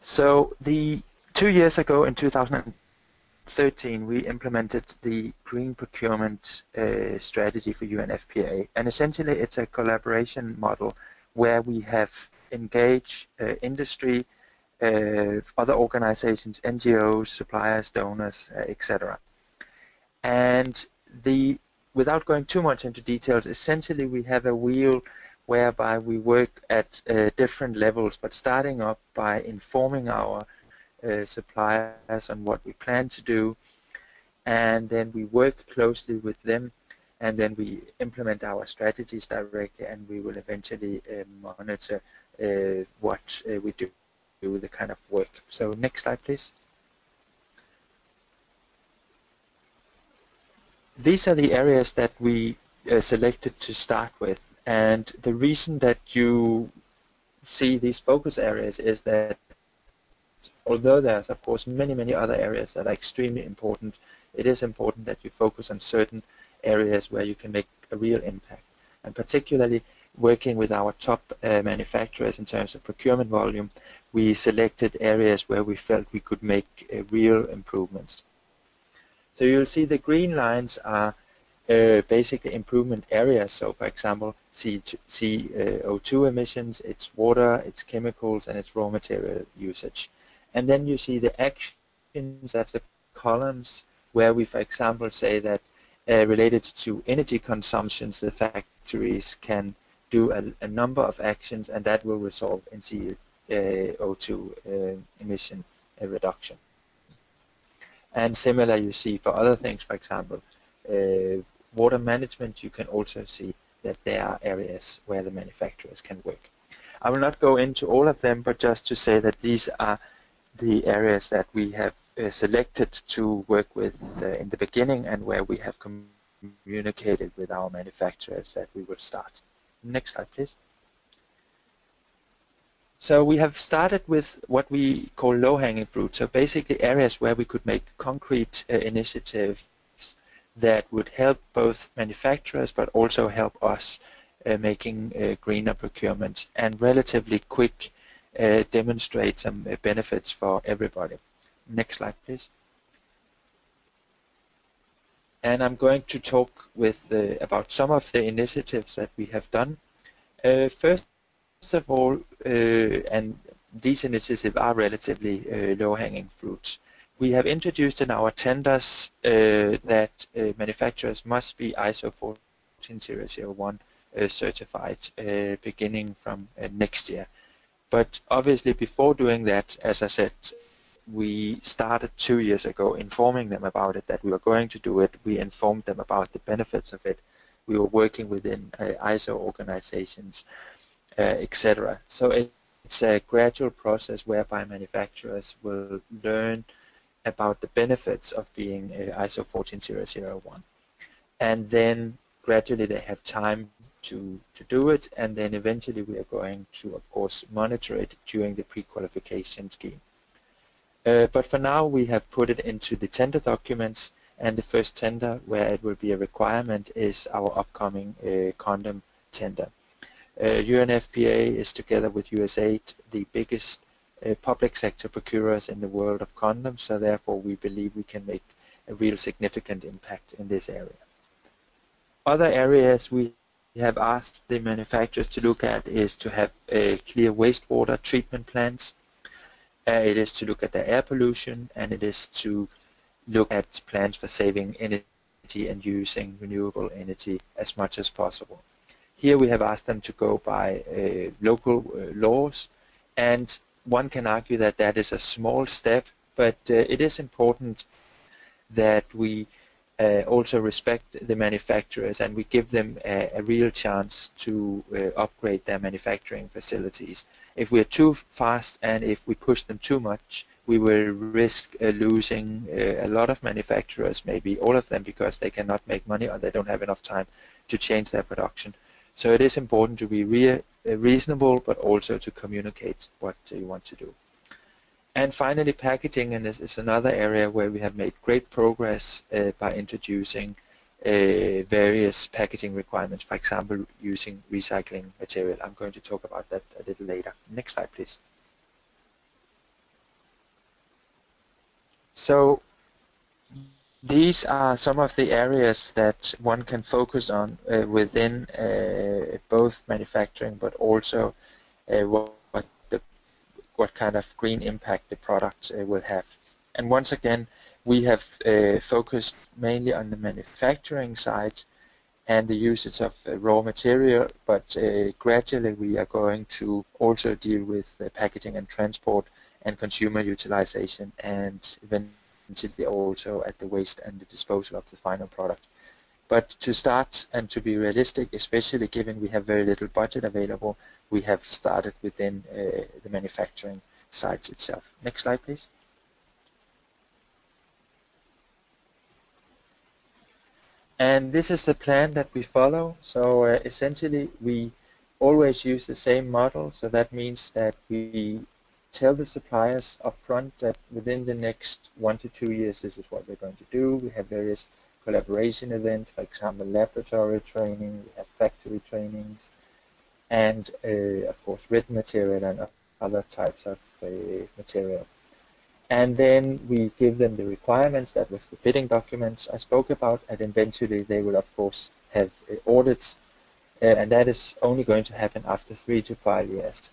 E: So the two years ago in 2013, we implemented the green procurement uh, strategy for UNFPA. And essentially, it's a collaboration model where we have engaged uh, industry, uh, other organizations, NGOs, suppliers, donors, uh, etc. And the without going too much into details, essentially we have a wheel whereby we work at uh, different levels, but starting up by informing our uh, suppliers on what we plan to do, and then we work closely with them, and then we implement our strategies directly, and we will eventually uh, monitor uh, what uh, we do do the kind of work. So next slide, please. These are the areas that we selected to start with. And the reason that you see these focus areas is that although there's of course many, many other areas that are extremely important, it is important that you focus on certain areas where you can make a real impact. And particularly working with our top uh, manufacturers in terms of procurement volume, we selected areas where we felt we could make uh, real improvements. So you'll see the green lines are uh, basically improvement areas. So for example, CO2 emissions, it's water, it's chemicals, and it's raw material usage. And then you see the actions, that's the columns, where we, for example, say that uh, related to energy consumptions, the factories can do a, a, number of actions and that will result in CO2 O2 uh, emission uh, reduction. And similar you see for other things, for example, uh, water management, you can also see that there are areas where the manufacturers can work. I will not go into all of them, but just to say that these are the areas that we have uh, selected to work with uh, in the beginning and where we have communicated with our manufacturers that we will start. Next slide, please. So we have started with what we call low-hanging fruit, so basically areas where we could make concrete uh, initiatives that would help both manufacturers but also help us uh, making uh, greener procurement and relatively quick uh, demonstrate some uh, benefits for everybody. Next slide, please. And I'm going to talk with uh, about some of the initiatives that we have done. first First of all, uh, and these initiatives are relatively uh, low-hanging fruits. We have introduced in our tenders uh, that manufacturers must be ISO 14001 certified beginning from next year. But obviously before doing that, as I said, we started two years ago informing them about it, that we were going to do it. We informed them about the benefits of it. We were working within uh, ISO organizations. Uh, etc. So it's a gradual process whereby manufacturers will learn about the benefits of being ISO 14001. And then gradually they have time to, to do it and then eventually we are going to of course monitor it during the pre-qualification scheme. Uh, but for now we have put it into the tender documents and the first tender where it will be a requirement is our upcoming uh, condom tender. UNFPA uh, is together with USAID the biggest uh, public sector procurers in the world of condoms, so therefore we believe we can make a real significant impact in this area. Other areas we have asked the manufacturers to look at is to have a clear wastewater treatment plants. Uh, it is to look at the air pollution and it is to look at plans for saving energy and using renewable energy as much as possible. Here we have asked them to go by uh, local uh, laws and one can argue that that is a small step but it is important that we uh, also respect the manufacturers and we give them a, a real chance to uh, upgrade their manufacturing facilities. If we are too fast and if we push them too much, we will risk uh, losing uh, a lot of manufacturers, maybe all of them because they cannot make money or they don't have enough time to change their production. So it is important to be re uh, reasonable but also to communicate what you want to do. And finally, packaging, and this is another area where we have made great progress uh, by introducing various packaging requirements, for example, using recycling material. I'm going to talk about that a little later. Next slide, please. So these are some of the areas that one can focus on uh, within uh, both manufacturing but also uh, what what kind of green impact the product uh, will have. And once again, we have uh, focused mainly on the manufacturing side and the usage of uh, raw material, but uh, gradually we are going to also deal with packaging and transport and consumer utilization and eventually also at the waste and the disposal of the final product. But to start and to be realistic, especially given we have very little budget available, we have started within uh, the manufacturing sites itself. Next slide, please. And this is the plan that we follow. So uh, essentially, we always use the same model. So that means that we tell the suppliers upfront that within the next one to two years, this is what we're going to do. We have various collaboration events, for example, laboratory training, we have factory trainings, and uh, of course written material and other types of uh, material. And then we give them the requirements, that was the bidding documents I spoke about, and eventually they will of course have audits, uh, and that is only going to happen after three to five years.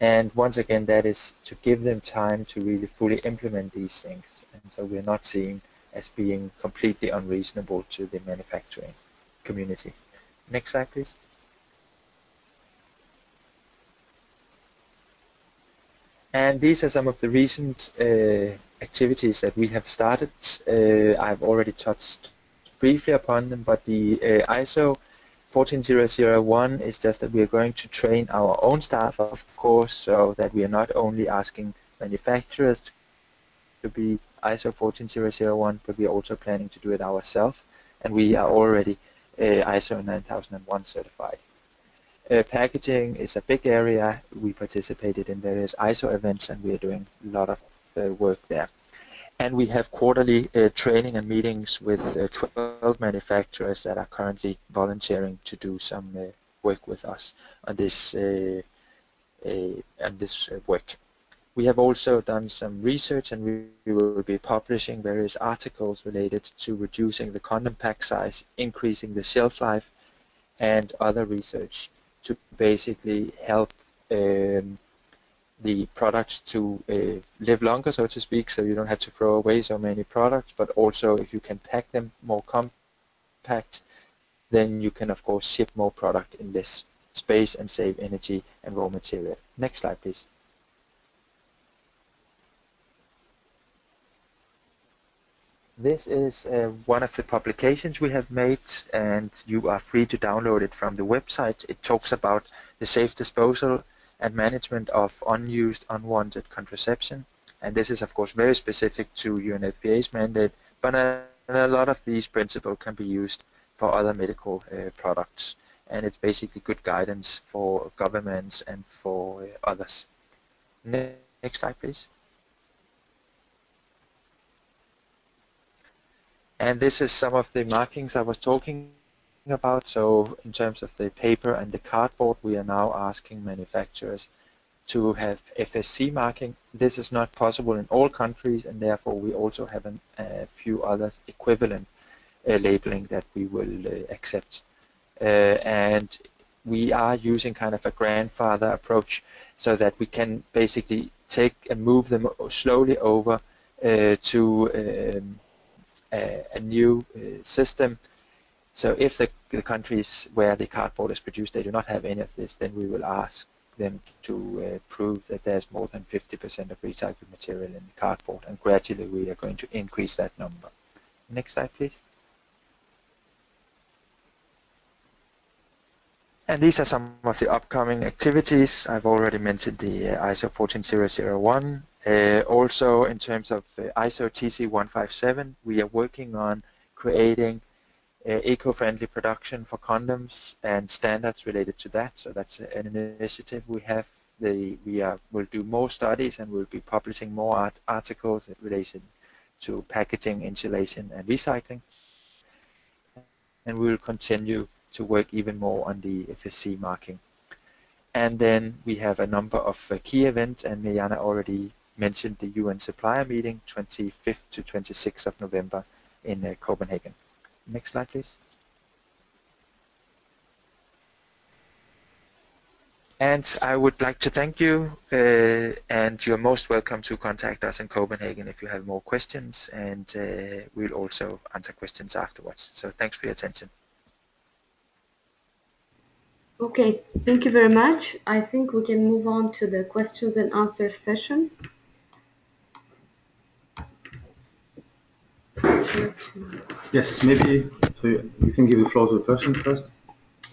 E: And once again, that is to give them time to really fully implement these things. And so we're not seeing as being completely unreasonable to the manufacturing community. Next slide, please. And these are some of the recent uh, activities that we have started. Uh, I've already touched briefly upon them, but the uh, ISO 14001 is just that we are going to train our own staff, of course, so that we are not only asking manufacturers to be ISO 14001, but we are also planning to do it ourselves, and we are already uh, ISO 9001 certified. Uh, packaging is a big area. We participated in various ISO events and we are doing a lot of uh, work there. And we have quarterly uh, training and meetings with uh, 12 manufacturers that are currently volunteering to do some uh, work with us on this, uh, on this work. We have also done some research and we, we will be publishing various articles related to reducing the condom pack size, increasing the shelf life, and other research to basically help um, the products to uh, live longer, so to speak, so you don't have to throw away so many products, but also if you can pack them more compact, then you can of course ship more product in less space and save energy and raw material. Next slide, please. This is uh, one of the publications we have made and you are free to download it from the website. It talks about the safe disposal and management of unused unwanted contraception and this is of course very specific to UNFPA's mandate but a, a lot of these principles can be used for other medical uh, products and it's basically good guidance for governments and for uh, others. Next slide please. And this is some of the markings I was talking about. So in terms of the paper and the cardboard, we are now asking manufacturers to have FSC marking. This is not possible in all countries, and therefore we also have an, a few others equivalent uh, labeling that we will uh, accept. and we are using kind of a grandfather approach so that we can basically take and move them slowly over uh, to um, a, new uh, system. So if the, the, countries where the cardboard is produced, they do not have any of this, then we will ask them to uh, prove that there's more than 50% of recycled material in the cardboard, and gradually we are going to increase that number. Next slide, please. And these are some of the upcoming activities. I've already mentioned the uh, ISO 14001. Uh, also, in terms of uh, ISO TC157, we are working on creating uh, eco-friendly production for condoms and standards related to that. So that's an initiative we have. The, we are, will do more studies and we'll be publishing more art articles related to packaging, insulation, and recycling. And we will continue to work even more on the FSC marking. And then we have a number of uh, key events, and Mirjana already mentioned the UN supplier meeting, 25th to 26th of November in uh, Copenhagen. Next slide, please. And I would like to thank you, uh, and you're most welcome to contact us in Copenhagen if you have more questions, and uh, we'll also answer questions afterwards. So thanks for your attention.
A: Okay, thank you very much. I think we can move on to the questions and answers session.
C: Yes, maybe so you, you can give the floor to the person first.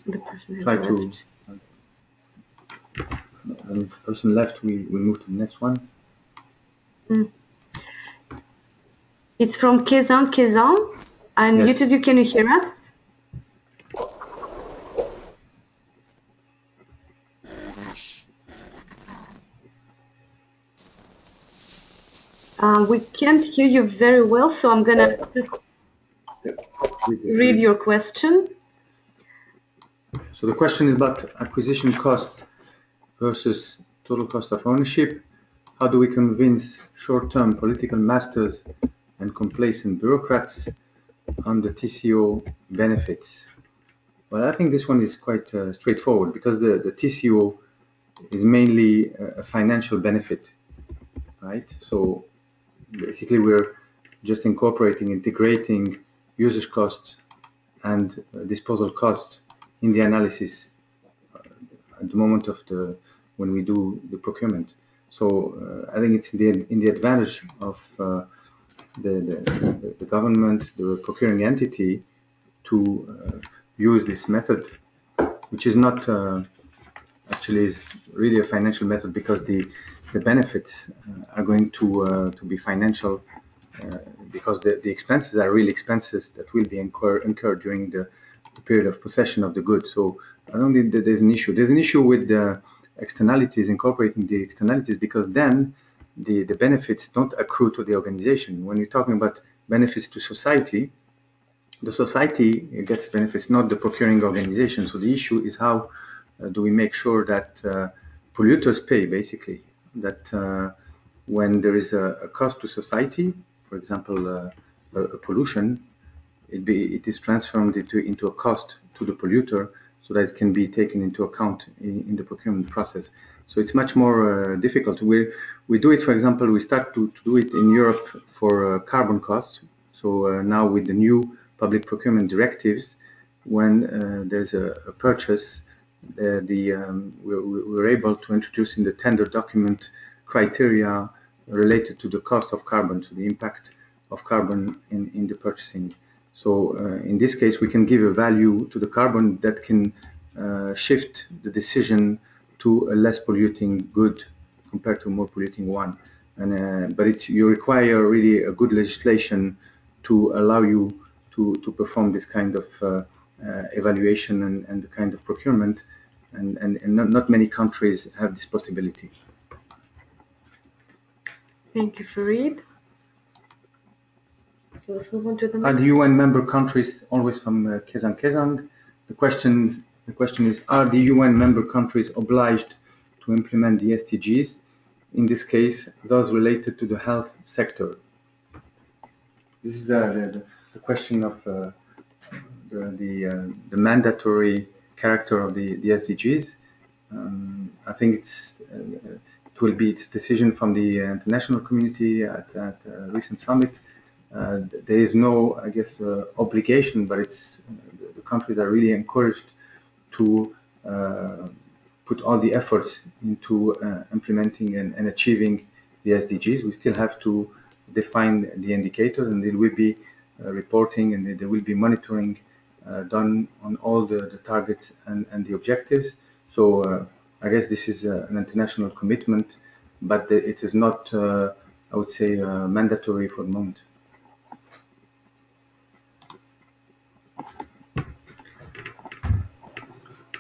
A: The person
C: Try
A: left.
C: to. And the person left, we, we move to the next one.
A: Mm. It's from Kezang Kezang. And
C: Yes.
A: you can you hear us? Uh, we can't hear you very well, so I'm gonna read your question.
C: So the question is about acquisition cost versus total cost of ownership. How do we convince short-term political masters and complacent bureaucrats on the TCO benefits? Well, I think this one is quite uh, straightforward because the, the TCO is mainly a financial benefit, right? So basically we're just incorporating, integrating usage costs and uh, disposal costs in the analysis uh, at the moment of the when we do the procurement. So uh, I think it's in the in the advantage of uh, the, the the government, the procuring entity, to uh, use this method, which is not uh, actually is really a financial method because the the benefits uh, are going to uh, to be financial uh, because the, the expenses are real expenses that will be incur, incurred during the, the period of possession of the good. So I don't think that there's an issue. There's an issue with the externalities, incorporating the externalities, because then the, the benefits don't accrue to the organization. When you're talking about benefits to society, the society gets benefits, not the procuring organization. So the issue is how uh, do we make sure that uh, polluters pay, basically, that uh, when there is a, a cost to society, for example, uh, a, a pollution, it, be, it is transformed into, into a cost to the polluter so that it can be taken into account in, in the procurement process. So it's much more uh, difficult. We, we do it, for example, we start to, to do it in Europe for uh, carbon costs. So uh, now with the new public procurement directives, when uh, there's a, a purchase, uh, the um, we're, we're able to introduce in the tender document criteria related to the cost of carbon, to the impact of carbon in, in the purchasing. So uh, in this case, we can give a value to the carbon that can uh, shift the decision to a less polluting good compared to a more polluting one. And, uh, but it, you require really a good legislation to allow you to, to perform this kind of uh, evaluation and, and the kind of procurement. And, and, and not, not many countries have this possibility.
A: Thank you, Farid. So let's move on to the
C: Are
A: next.
C: the UN member countries always from uh, Kezang Kezang? The questions the question is: Are the UN member countries obliged to implement the SDGs? In this case, those related to the health sector. This is the the, the question of uh, the the, uh, the, mandatory character of the, the SDGs. Um, I think it's uh, it will be its decision from the international community at, at a recent summit. Uh, there is no, I guess, uh, obligation, but it's the countries are really encouraged to put all the efforts into implementing and, and achieving the SDGs. We still have to define the indicators and there will be uh, reporting and there will be monitoring uh, done on all the, the targets and, and, the objectives. So uh, I guess this is an international commitment, but it is not, I would say, mandatory for the moment.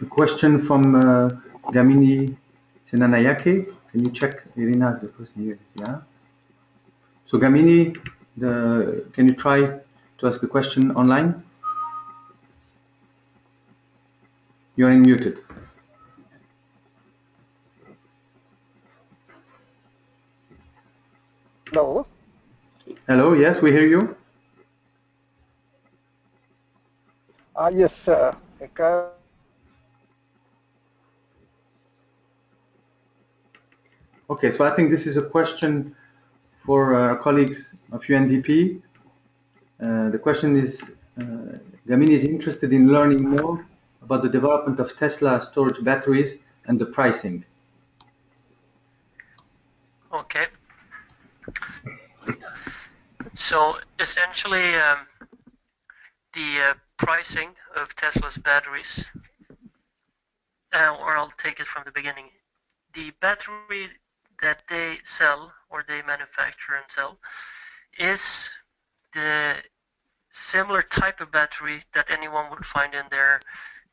C: A question from uh, Gamini Senanayake. Can you check, Irina, the person here? Yeah. So Gamini, the, can you try to ask a question online? You're unmuted.
F: Hello.
C: Hello, yes, we hear you.
F: Uh, yes, uh,
C: Okay, so I think this is a question for uh, colleagues of UNDP. Uh, the question is, uh, Gamini is interested in learning more about the development of Tesla storage batteries and the pricing.
D: Okay. So essentially, um, the uh, pricing of Tesla's batteries, uh, or I'll take it from the beginning. The battery that they sell or they manufacture and sell is the similar type of battery that anyone would find in their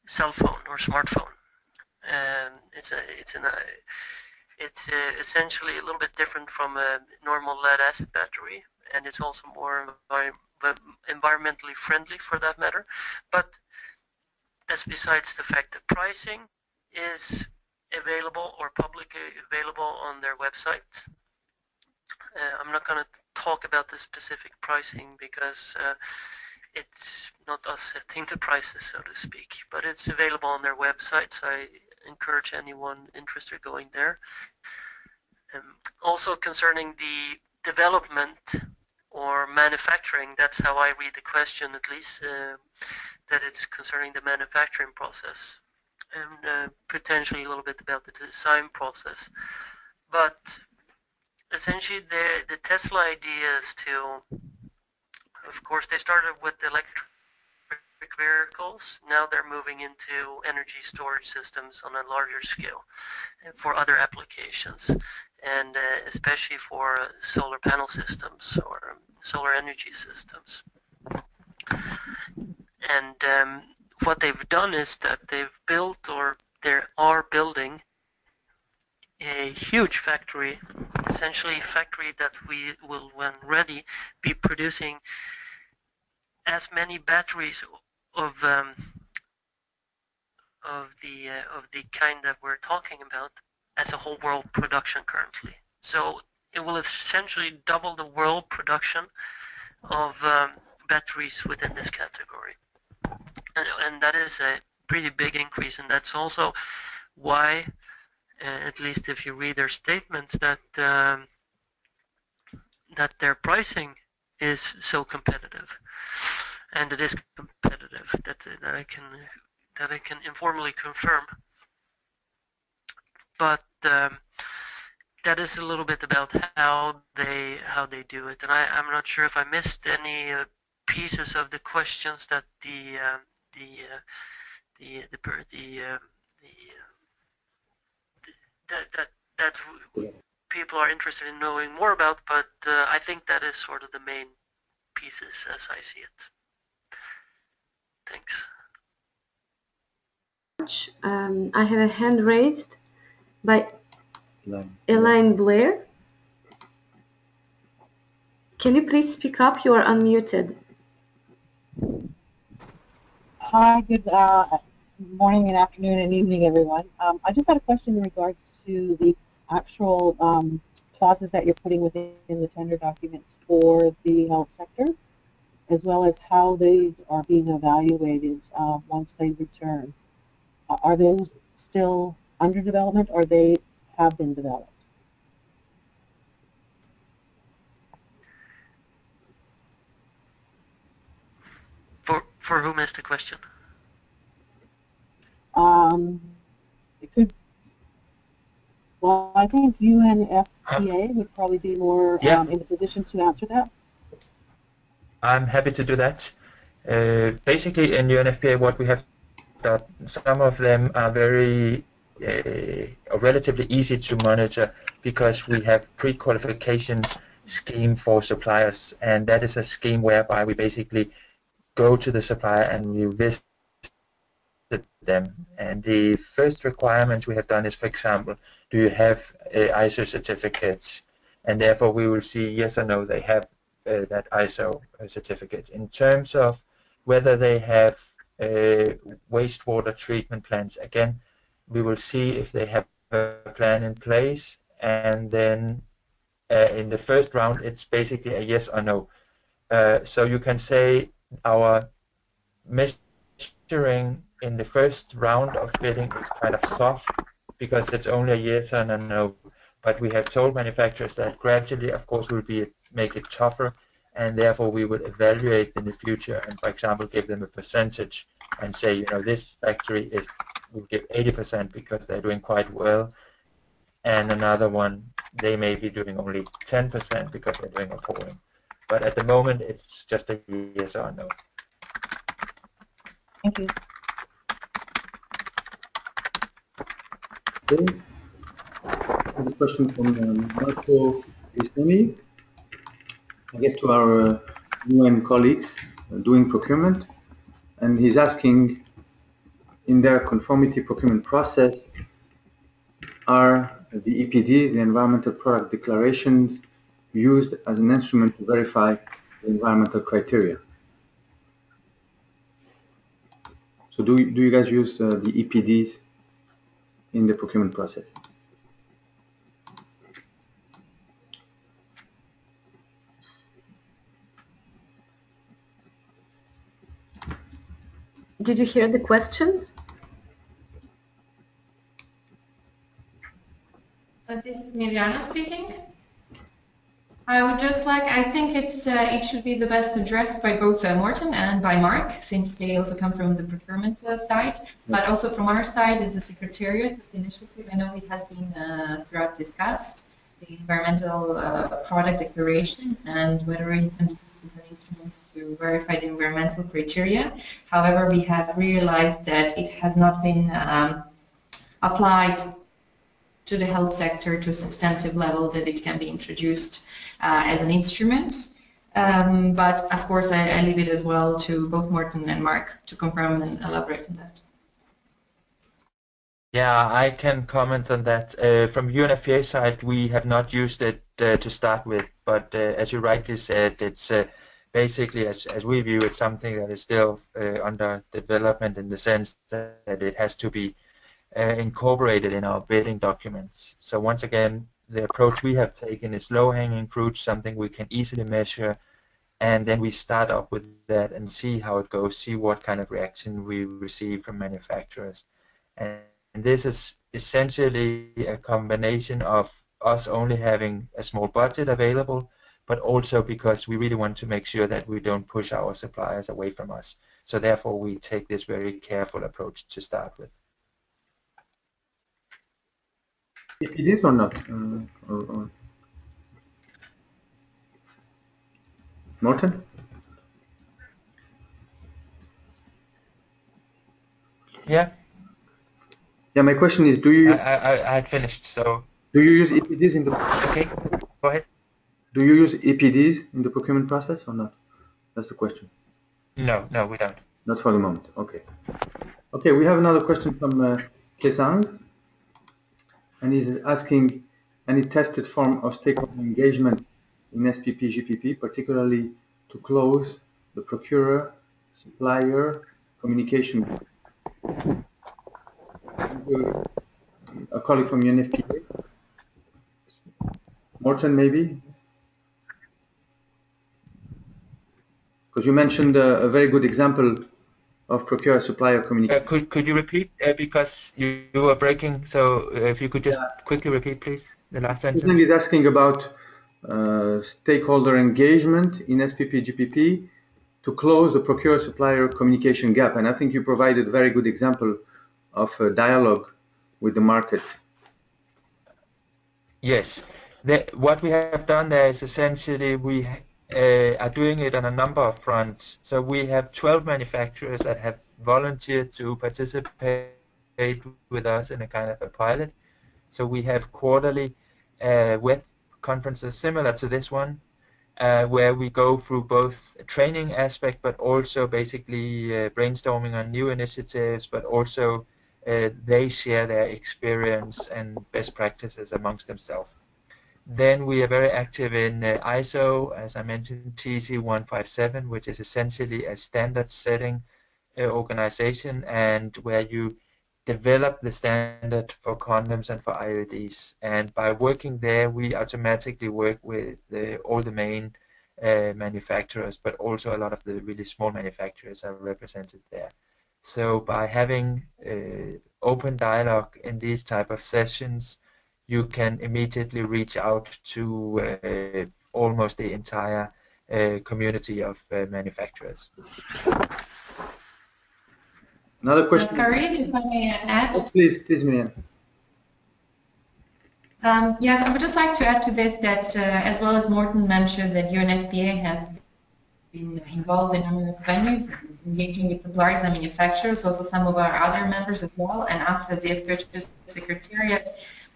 D: cell phone or smartphone. And it's a it's an a, it's a, essentially a little bit different from a normal lead acid battery, and it's also more environmentally friendly for that matter. But that's besides the fact that pricing is available or publicly available on their website. Uh, I'm not going to talk about the specific pricing because uh, it's not us setting the prices, so to speak, but it's available on their website, so I encourage anyone interested going there. Um, also concerning the development or manufacturing, that's how I read the question at least, uh, that it's concerning the manufacturing process and uh, potentially a little bit about the design process. But essentially, the the Tesla idea is to, of course, they started with electric vehicles. Now they're moving into energy storage systems on a larger scale for other applications, and uh, especially for solar panel systems or solar energy systems. And um, what they've done is that they've built or they are building a huge factory, essentially a factory that we will, when ready, be producing as many batteries of um, of the uh, of the kind that we're talking about as a whole world production currently. So it will essentially double the world production of um, batteries within this category and, and that is a pretty big increase, and that's also why, uh, at least if you read their statements, that um, that their pricing is so competitive, and it is competitive. That that I can that I can informally confirm. But um, that is a little bit about how they how they do it, and I, I'm not sure if I missed any uh, pieces of the questions that the uh, the uh, the the the, uh, the uh, that that that people are interested in knowing more about, but uh, I think that is sort of the main pieces as I see it. Thanks.
A: Um, I have a hand raised by Elaine Blair. Can you please speak up? You are unmuted.
G: Hi, good uh, morning and afternoon and evening, everyone. Um, I just had a question in regards to the actual um, clauses that you're putting within the tender documents for the health sector. as well as how these are being evaluated uh, once they return. Uh, are those still under development or they have been developed?
D: For for whom is the question?
G: Um, it could. Well, I think UNFPA would probably be more
E: Yeah.
G: um, in the position to answer that.
E: I'm happy to do that. Uh, basically, in UNFPA, what we have done, some of them are very uh, relatively easy to monitor because we have pre-qualification scheme for suppliers, and that is a scheme whereby we basically go to the supplier and we visit them. And the first requirements we have done is, for example, do you have uh, ISO certificates? And therefore, we will see yes or no they have uh, that ISO certificate. In terms of whether they have uh, wastewater treatment plants, again, we will see if they have a plan in place, and then uh, in the first round, it's basically a yes or no. Uh, so you can say our measuring in the first round of bidding is kind of soft because it's only a yes and a no. But we have told manufacturers that gradually, of course, we'll be make it tougher, and therefore we would evaluate in the future and, for example, give them a percentage and say, you know, this factory is will give 80% because they're doing quite well, and another one they may be doing only 10% because they're doing appalling. But at the moment, it's just a yes or no.
G: Thank you.
C: Okay. A question from um, Marco Isoni, I guess to our uh, UN colleagues uh, doing procurement, and he's asking, in their conformity procurement process, are the EPDs, the environmental product declarations, used as an instrument to verify the environmental criteria? So do, do you guys use uh, the EPDs in the procurement process?
A: Did you hear the question?
B: Uh, this is Mirjana speaking. I would just like, I think it's uh, it should be the best addressed by both uh, Morten and by Mark, since they also come from the procurement uh, side, but also from our side is the Secretariat of the initiative. I know it has been uh, throughout discussed, the environmental uh, product declaration and whether it can be an instrument to verify the environmental criteria. However, we have realized that it has not been um, applied to the health sector to a substantive level that it can be introduced uh, as an instrument. Um, but of course, I, I, leave it as well to both Morten and Mark to confirm and elaborate on that.
E: Yeah, I can comment on that. Uh, from UNFPA side, we have not used it uh, to start with, but uh, as you rightly said, it's uh, basically, as, as we view it, something that is still uh, under development in the sense that it has to be Uh, incorporated in our bidding documents. So once again, the approach we have taken is low-hanging fruit, something we can easily measure, and then we start off with that and see how it goes, see what kind of reaction we receive from manufacturers. And, and this is essentially a combination of us only having a small budget available, but also because we really want to make sure that we don't push our suppliers away from us. So therefore, we take this very careful approach to start with.
C: If it is or not? Uh, or, or... Morten?
E: Yeah.
C: Yeah, my question is, do you...
E: I, I, I had finished, so...
C: Do you use EPDs in the...
E: Okay, go ahead.
C: Do you use EPDs in the procurement process or not? That's the question.
E: No, no, we don't.
C: Not for the moment, okay. Okay, we have another question from uh, Kezang and he's asking any tested form of stakeholder engagement in SPP GPP, particularly to close the procurer supplier communication. A colleague from UNFPA. Morten, maybe? Because you mentioned a, a very good example of procure supplier communication.
E: Uh, could could you repeat uh, because you, you were breaking? So uh, if you could just yeah. quickly repeat, please, the last sentence.
C: He's asking about uh, stakeholder engagement in SPP GPP to close the procure supplier communication gap, and I think you provided a very good example of a dialogue with the market.
E: Yes, the, what we have done there is essentially we are doing it on a number of fronts. So we have 12 manufacturers that have volunteered to participate with us in a kind of a pilot. So we have quarterly uh, web conferences similar to this one, uh, where we go through both training aspect, but also basically uh, brainstorming on new initiatives, but also uh, they share their experience and best practices amongst themselves. Then we are very active in uh, ISO, as I mentioned, TC 157, which is essentially a standard setting uh, organization and where you develop the standard for condoms and for IUDs. And by working there, we automatically work with the, all the main uh, manufacturers, but also a lot of the really small manufacturers are represented there. So by having uh, open dialogue in these type of sessions, you can immediately reach out to uh, almost the entire uh, community of uh, manufacturers.
C: Another question.
B: Karin, if I may add.
C: Oh, please, please, Miriam.
B: Um, yes, I would just like to add to this that, uh, as well as Morten mentioned, that UNFPA has been involved in numerous venues, engaging with suppliers and manufacturers, also some of our other members as well, and us as the SPHS Secretariat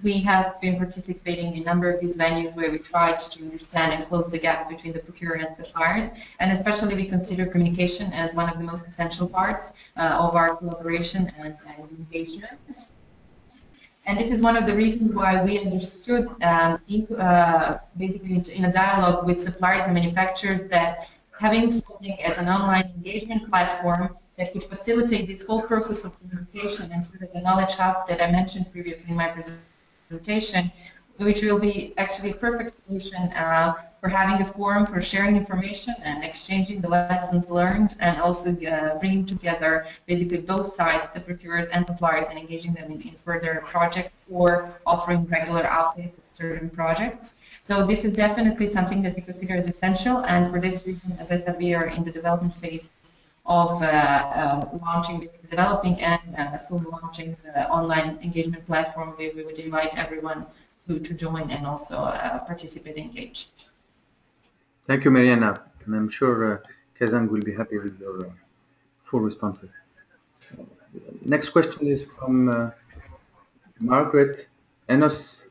B: we have been participating in a number of these venues where we tried to understand and close the gap between the procurer and suppliers, and especially we consider communication as one of the most essential parts uh, of our collaboration and, and, engagement. And this is one of the reasons why we understood, um, uh, basically in a dialogue with suppliers and manufacturers, that having something as an online engagement platform that could facilitate this whole process of communication and serve as a knowledge hub that I mentioned previously in my presentation presentation, which will be actually a perfect solution uh, for having a forum for sharing information and exchanging the lessons learned and also uh, bringing together basically both sides, the procurers and suppliers, and engaging them in, in further projects or offering regular updates of certain projects. So this is definitely something that we consider as essential, and for this reason, as I said, we are in the development phase of uh, uh, launching, developing and uh, soon launching the online engagement platform where we would invite everyone to, to join and also participate and engage.
C: Thank you, Mirjana. And I'm sure Kezang will be happy with your full responses. Next question is from Margaret Enos.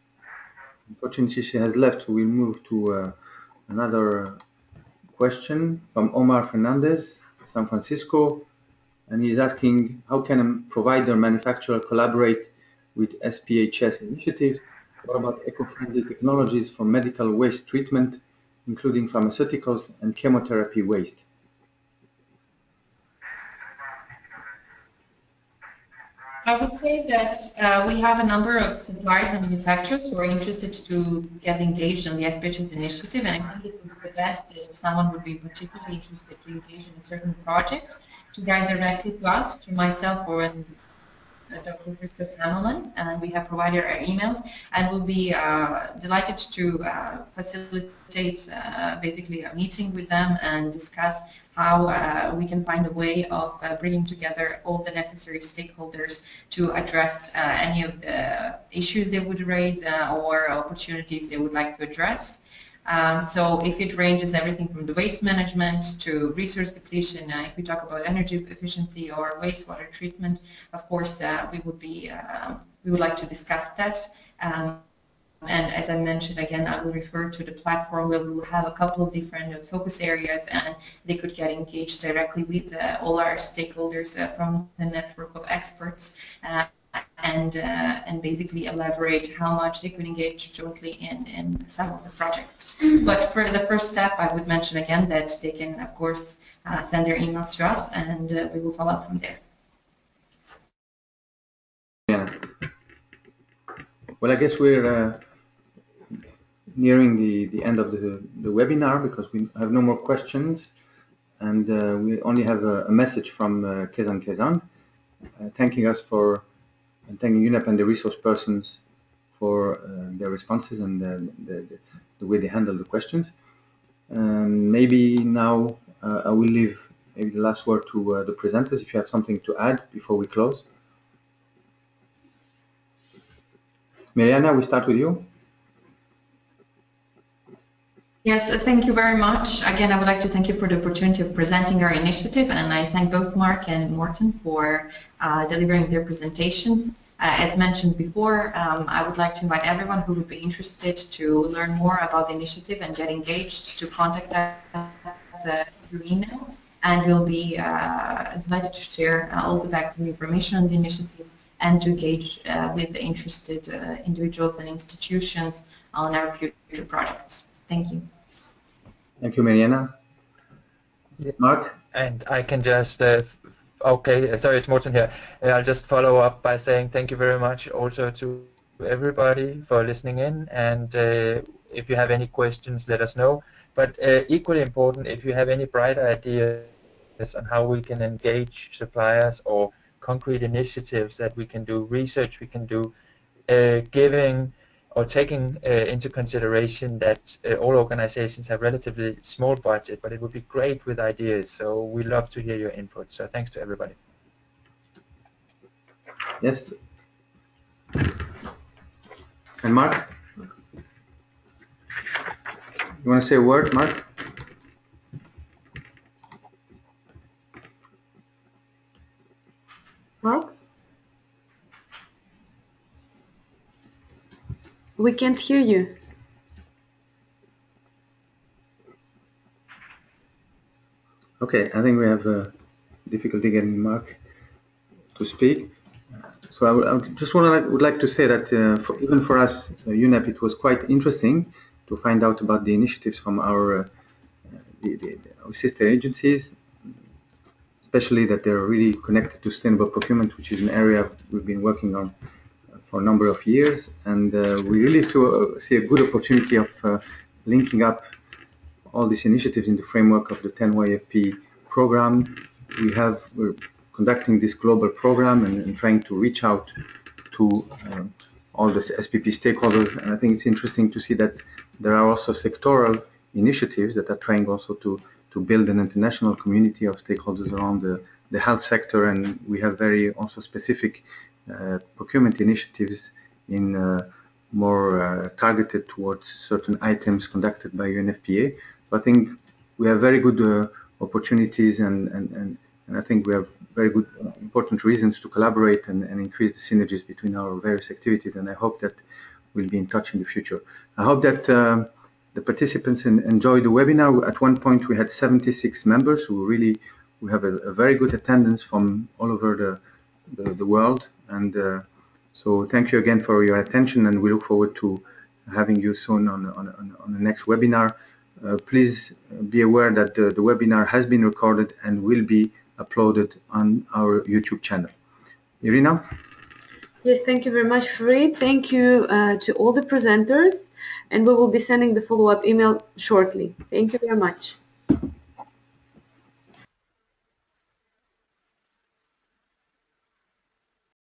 C: Unfortunately, she has left. We'll move to uh, another question from Omar Fernandez. San Francisco, and he's asking how can a provider manufacturer collaborate with SPHS initiatives? What about eco-friendly technologies for medical waste treatment, including pharmaceuticals and chemotherapy waste?
B: I would say that uh, we have a number of suppliers and manufacturers who are interested to get engaged on the SPHS initiative, and I think it would be best if someone would be particularly interested to engage in a certain project to write directly to us, to myself or in, uh, Dr. Christoph Hamelmann, and we have provided our emails, and we'll be uh, delighted to uh, facilitate uh, basically a meeting with them and discuss how uh, we can find a way of uh, bringing together all the necessary stakeholders to address uh, any of the issues they would raise uh, or opportunities they would like to address. Um, so if it ranges everything from the waste management to resource depletion, uh, if we talk about energy efficiency or wastewater treatment, of course uh, we would be we would like to discuss that. Um, and as I mentioned, again, I will refer to the platform where we will have a couple of different uh, focus areas and they could get engaged directly with uh, all our stakeholders uh, from the network of experts uh, and uh, and basically elaborate how much they could engage jointly in, in some of the projects. But for the first step, I would mention again that they can, of course, uh, send their emails to us and we will follow up from there.
C: Yeah. Well, I guess we're nearing the, the end of the, the webinar because we have no more questions. and uh, we only have a, a message from uh, Kezang Kezang uh, thanking us for and thanking UNEP and the resource persons for uh, their responses and the, the, the, way they handle the questions. And maybe now uh, I will leave maybe the last word to uh, the presenters if you have something to add before we close. Mirjana, we start with you.
B: Yes, thank you very much. Again, I would like to thank you for the opportunity of presenting our initiative, and I thank both Mark and Morten for uh, delivering their presentations. Uh, as mentioned before, um, I would like to invite everyone who would be interested to learn more about the initiative and get engaged to contact us uh, through email, and we'll be uh, delighted to share uh, all the background information on the initiative and to engage uh, with the interested individuals and institutions on our future projects. Thank you.
C: Thank you, Mirjana.
E: Yeah.
C: Mark?
E: And I can just, uh, okay, uh, sorry, it's Morten here. And I'll just follow up by saying thank you very much also to everybody for listening in. And uh, if you have any questions, let us know. But uh, equally important, if you have any bright ideas on how we can engage suppliers or concrete initiatives that we can do, research we can do, uh, giving or taking uh, into consideration that uh, all organizations have relatively small budget, but it would be great with ideas. So we love to hear your input. So thanks to everybody.
C: Yes. And Mark? You want to say a word, Mark?
A: Mark? We can't hear you.
C: Okay, I think we have a difficulty getting Mark to speak. So I, I just want to, would like to say that uh, for, even for us, uh, UNEP, it was quite interesting to find out about the initiatives from our, uh, the, the, our sister agencies, especially that they're really connected to sustainable procurement, which is an area we've been working on for a number of years, and uh, we really see a good opportunity of uh, linking up all these initiatives in the framework of the 10YFP program. We have we're conducting this global program and, and trying to reach out to um, all the SPP stakeholders, and I think it's interesting to see that there are also sectoral initiatives that are trying also to to build an international community of stakeholders around the, the health sector, and we have very also specific procurement initiatives in uh, more uh, targeted towards certain items conducted by UNFPA. So I think we have very good opportunities and, and, and, and, I think we have very good important reasons to collaborate and, and increase the synergies between our various activities and I hope that we'll be in touch in the future. I hope that um, the participants enjoyed the webinar. At one point we had 76 members who really we have a, a very good attendance from all over the, the, the world and uh, so thank you again for your attention and we look forward to having you soon on, on, on the next webinar. Uh, please be aware that the, the, webinar has been recorded and will be uploaded on our YouTube channel. Irina?
A: Yes, thank you very much, Farid. Thank you uh, to all the presenters, and we will be sending the follow-up email shortly. Thank you very much.